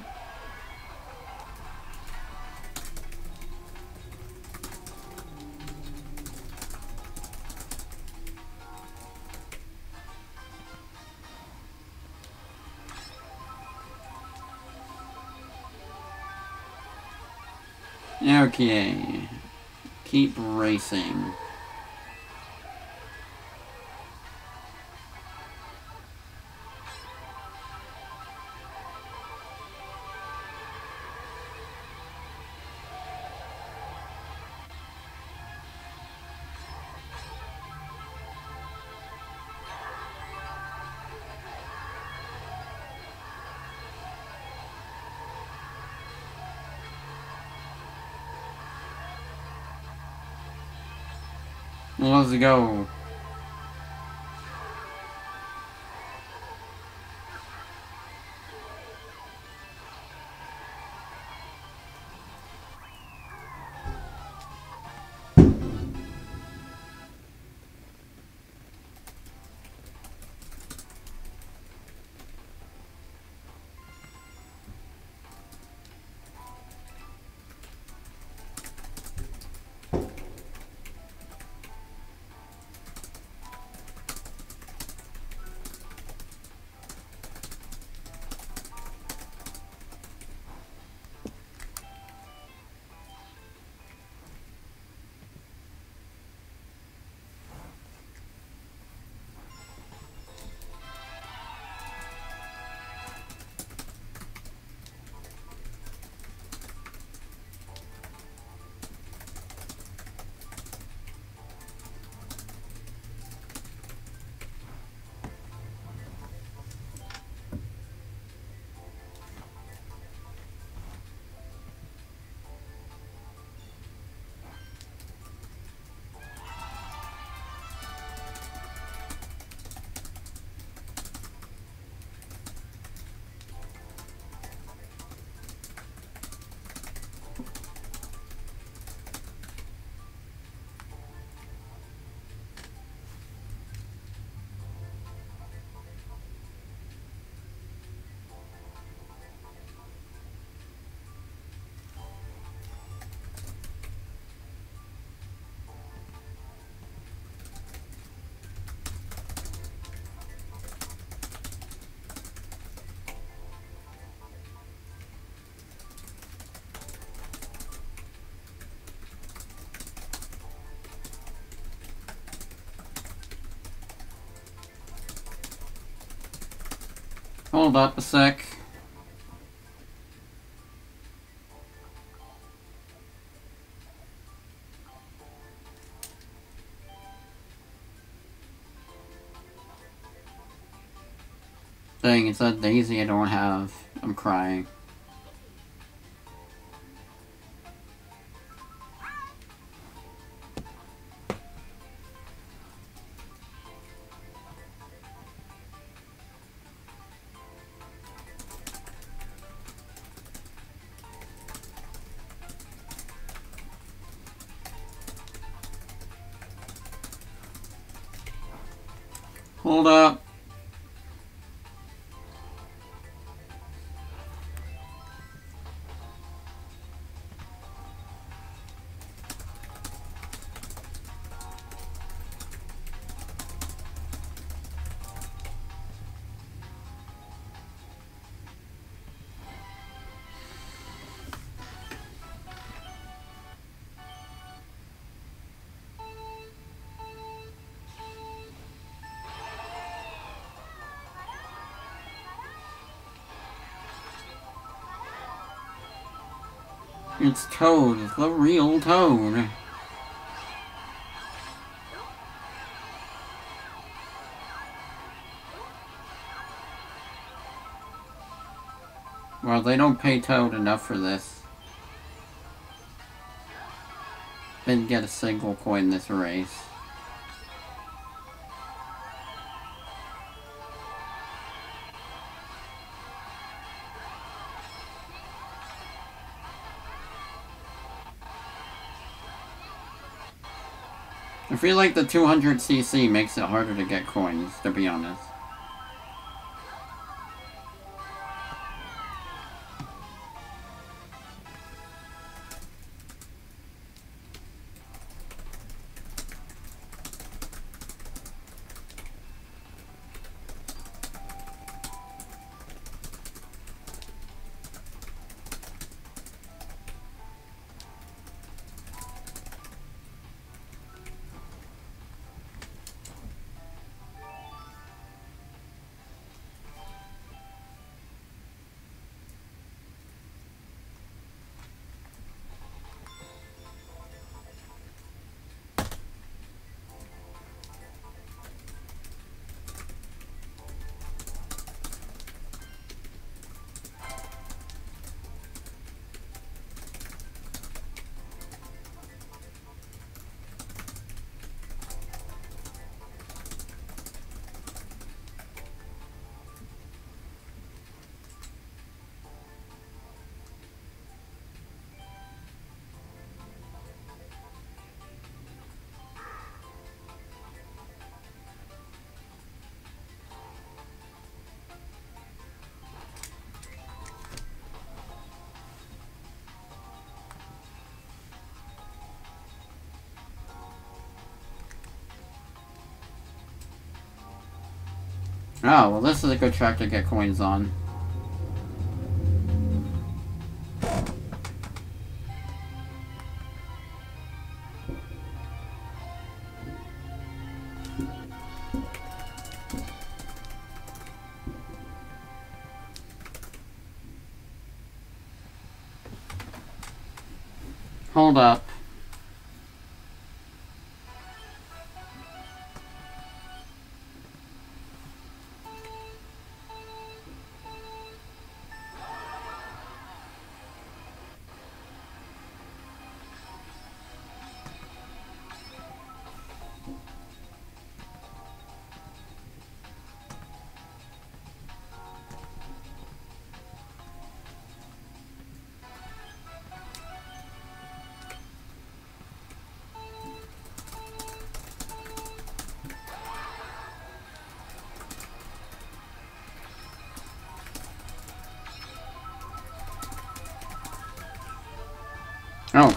Okay. Keep racing. Let's Hold up a sec. Dang, it's that daisy I don't have. I'm crying. Toad, it's the real Toad. Well, they don't pay Toad enough for this. Didn't get a single coin this race. I feel like the 200cc makes it harder to get coins, to be honest. Oh, well this is a good track to get coins on.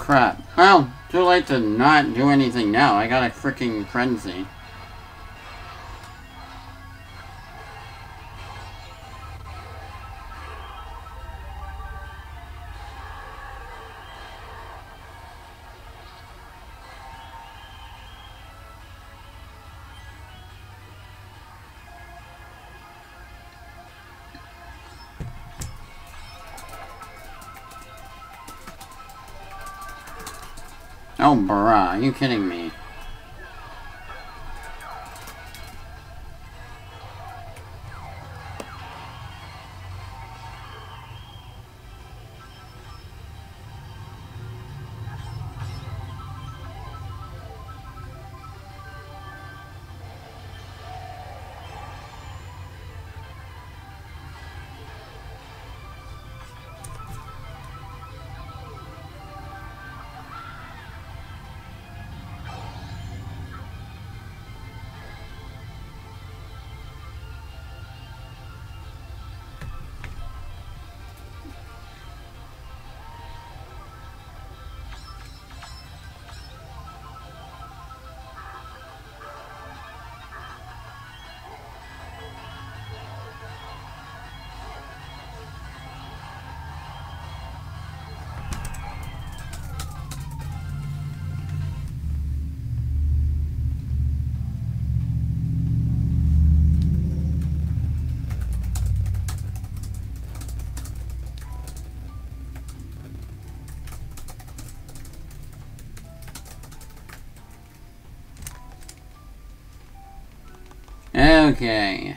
Crap. Well, too late to not do anything now. I got a freaking frenzy. Oh, bruh, are you kidding me? Okay.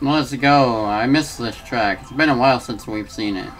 Let's go. I missed this track. It's been a while since we've seen it.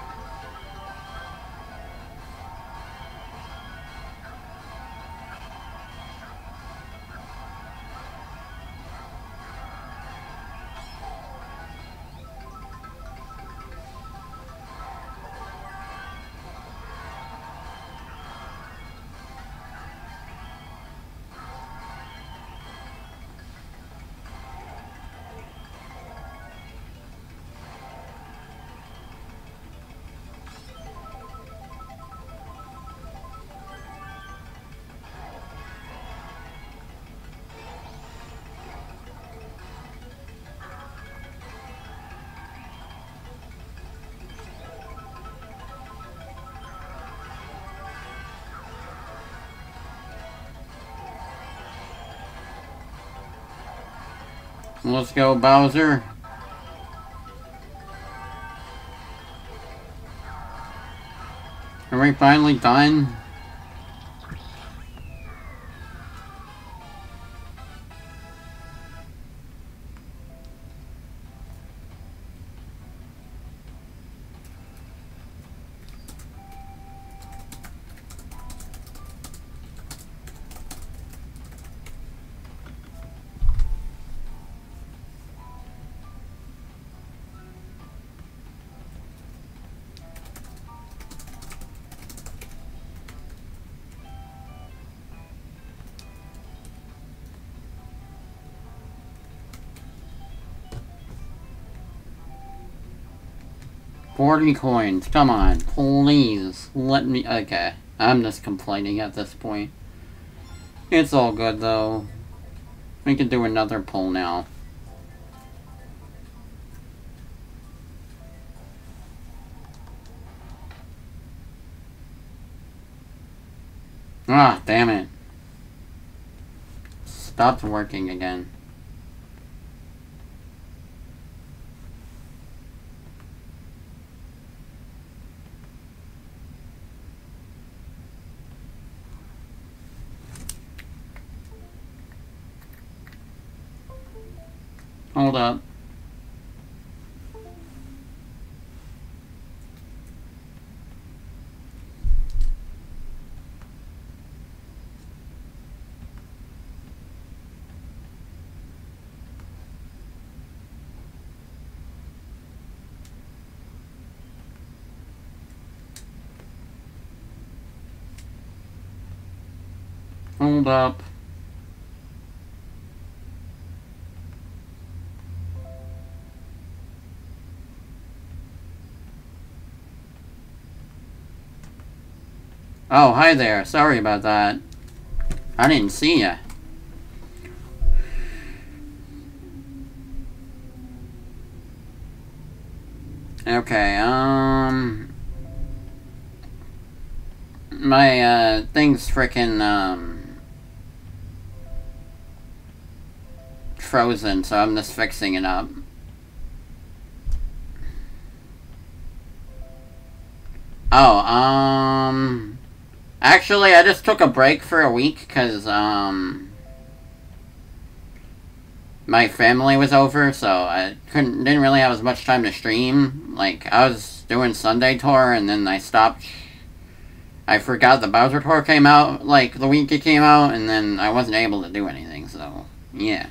Let's go, Bowser. Are we finally done? Forty coins. Come on, please. Let me... Okay. I'm just complaining at this point. It's all good, though. We can do another pull now. Ah, damn it. Stopped working again. Hold up. Hold up. Oh, hi there. Sorry about that. I didn't see ya. Okay, um... My, uh, thing's frickin', um... Frozen, so I'm just fixing it up. Oh, um... Actually, I just took a break for a week because, um, my family was over, so I couldn't, didn't really have as much time to stream. Like, I was doing Sundae tour, and then I stopped. I forgot the Bowser tour came out, like, the week it came out, and then I wasn't able to do anything, so, yeah.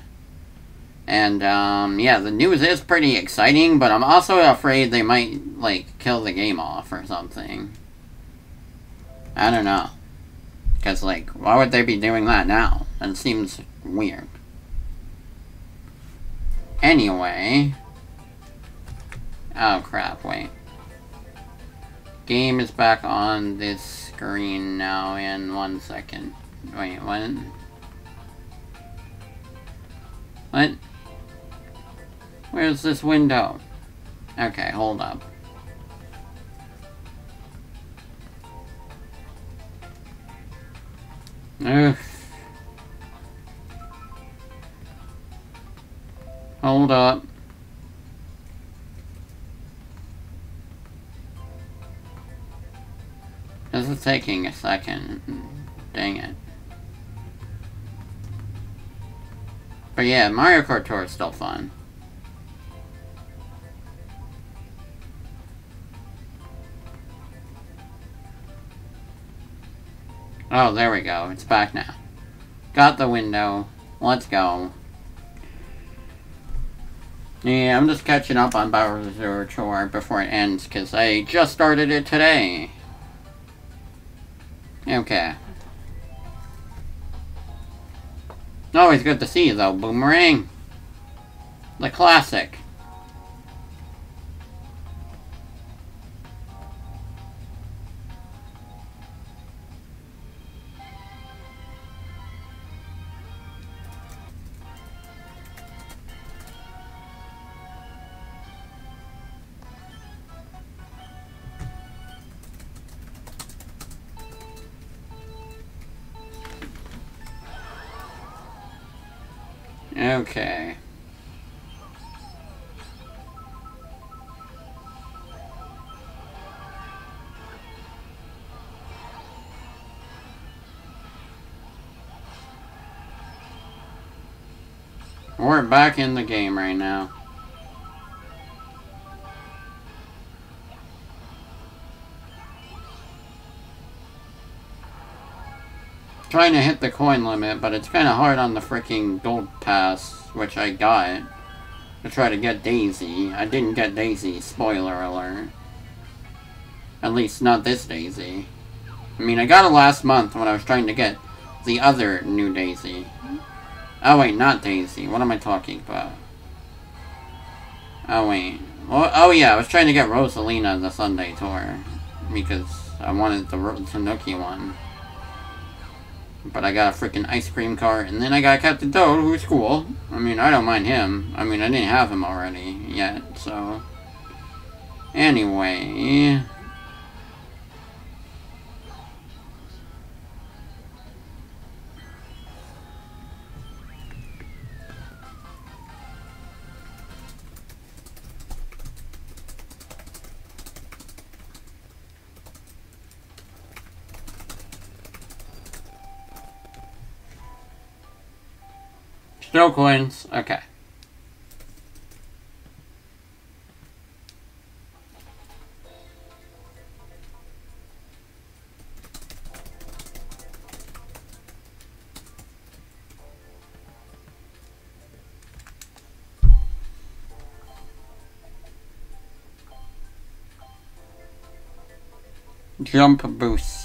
And, um, yeah, the news is pretty exciting, but I'm also afraid they might, like, kill the game off or something. I don't know. Because, like, why would they be doing that now? That seems weird. Anyway. Oh, crap, wait. Game is back on this screen now in one second. Wait, what? What? Where's this window? Okay, hold up. Ugh. Hold up. This is taking a second. Dang it. But yeah, Mario Kart Tour is still fun. Oh, there we go. It's back now. Got the window. Let's go. Yeah, I'm just catching up on Bowser Tour before it ends, because I just started it today. Okay. Always good to see you, though, Boomerang. The classic. Okay. We're back in the game right now. Trying to hit the coin limit, but it's kind of hard on the freaking gold pass, which I got, to try to get Daisy. I didn't get Daisy, spoiler alert. At least not this Daisy. I mean, I got it last month when I was trying to get the other new Daisy. Oh wait, not Daisy. What am I talking about? Oh wait. Well, oh yeah, I was trying to get Rosalina the Sundae tour. Because I wanted the Tanuki one. But I got a freaking ice cream cart, and then I got Captain Toad, who's cool. I mean, I don't mind him. I mean, I didn't have him already yet, so... Anyway... No coins. Okay. Jump boost.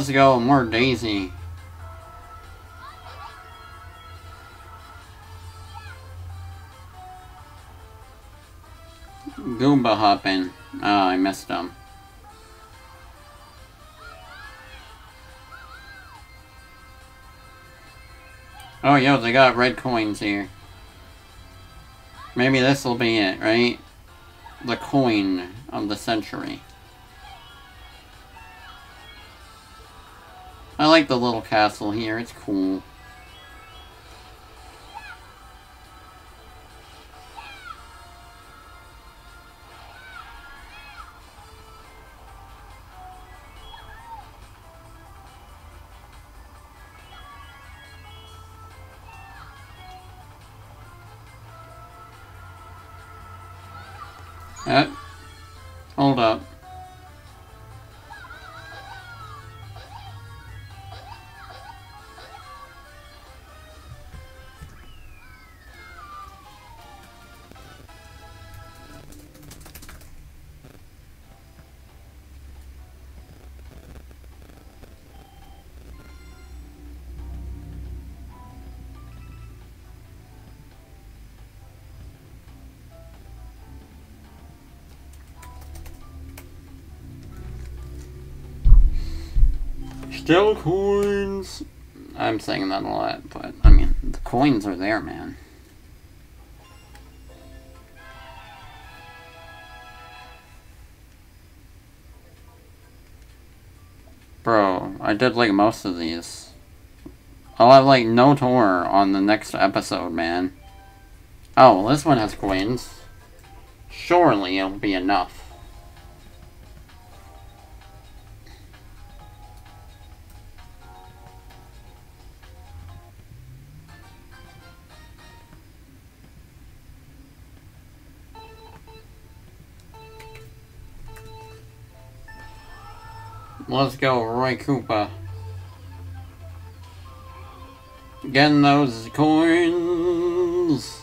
Let's go, more Daisy. Goomba hopping. Oh, I missed him. Oh, yo, they got red coins here. Maybe this will be it, right? The coin of the century. I like the little castle here, it's cool. Still coins. I'm saying that a lot, but I mean, the coins are there, man. Bro, I did like most of these. I'll have like no tour on the next episode, man. Oh, well, this one has coins. Surely it'll be enough. Let's go, Roy Koopa. Getting those coins.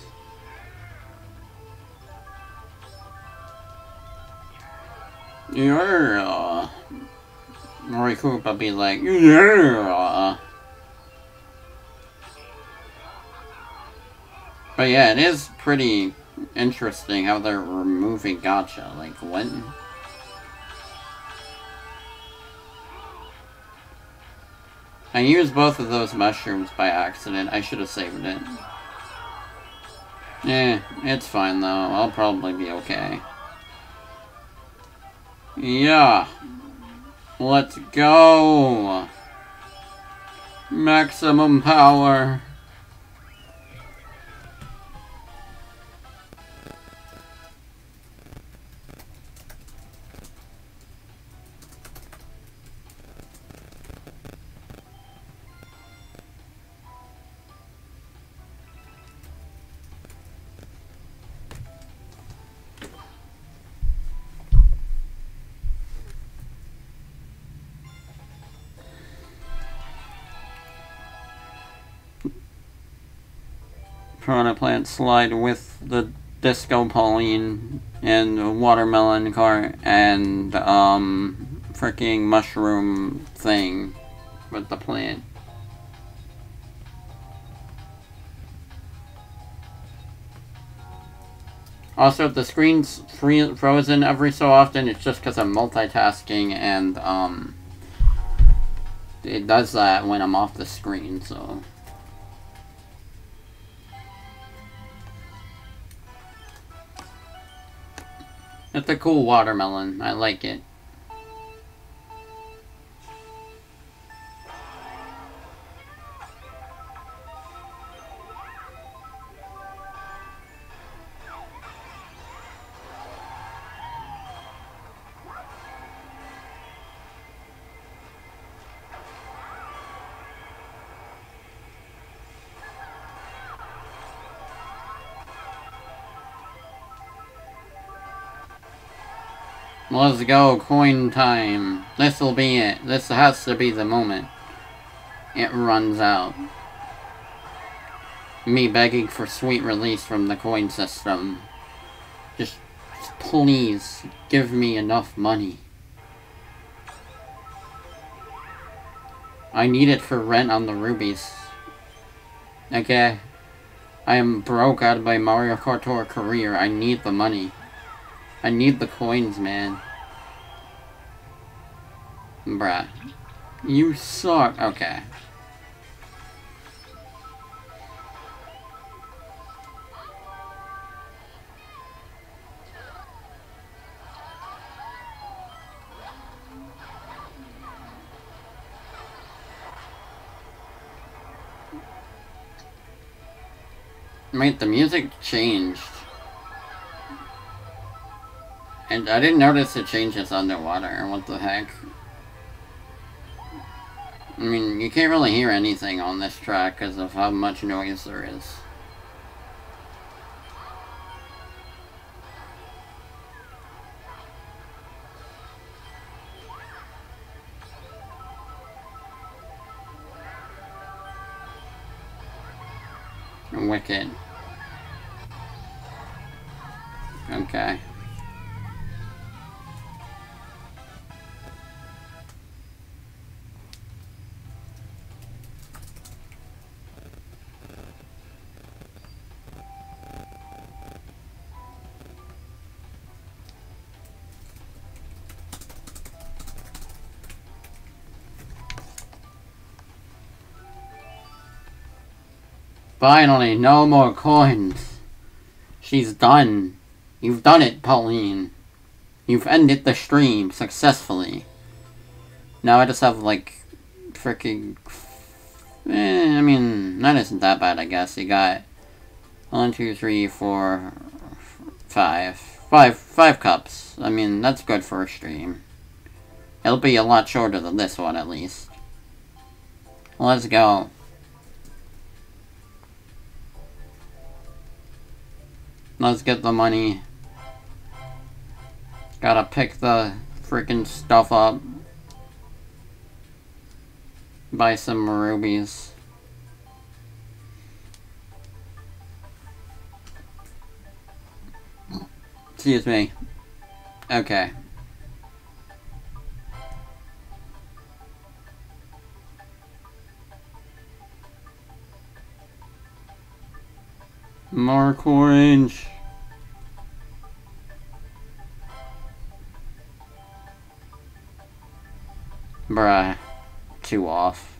Yeah. Roy Koopa be like, yeah. But yeah, it is pretty interesting how they're removing gacha. Like, when? I used both of those mushrooms by accident. I should have saved it. Eh, it's fine though. I'll probably be okay. Yeah. Let's go. Maximum power. Piranha Plant slide with the Disco Pauline and Watermelon cart and um freaking mushroom thing with the plant. Also, if the screen's free frozen every so often, it's just because I'm multitasking and um, it does that when I'm off the screen, so... It's a cool watermelon. I like it. Let's go, coin time. This'll be it. This has to be the moment. It runs out. Me begging for sweet release from the coin system. Just please give me enough money. I need it for rent on the rubies. Okay. I am broke out of my Mario Kart Tour career. I need the money. I need the coins, man. Bruh. You suck. Okay. Wait, the music changed. And I didn't notice the changes underwater. What the heck? I mean, you can't really hear anything on this track because of how much noise there is. Wicked. Finally, no more coins. She's done. You've done it, Pauline. You've ended the stream successfully. Now I just have, like, freaking... Eh, I mean, that isn't that bad, I guess. You got one, two, three, four, five. Five, five cups. I mean, that's good for a stream. It'll be a lot shorter than this one, at least. Let's go. Let's get the money. Gotta pick the freaking stuff up. Buy some rubies. Excuse me. Okay. Mark Orange. Bruh. Two off.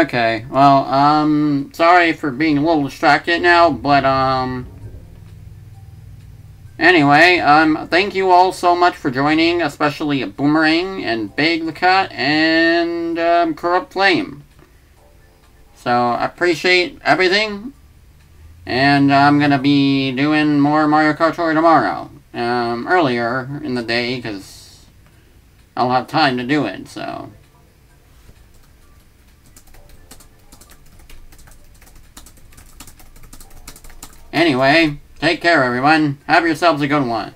Okay, well, um, sorry for being a little distracted now, but, um, anyway, um, thank you all so much for joining, especially Boomerang and Big the Cat and, um, Corrupt Flame. So, I appreciate everything, and I'm gonna be doing more Mario Kart Tour tomorrow, um, earlier in the day, because I'll have time to do it, so... Anyway, take care everyone. Have yourselves a good one.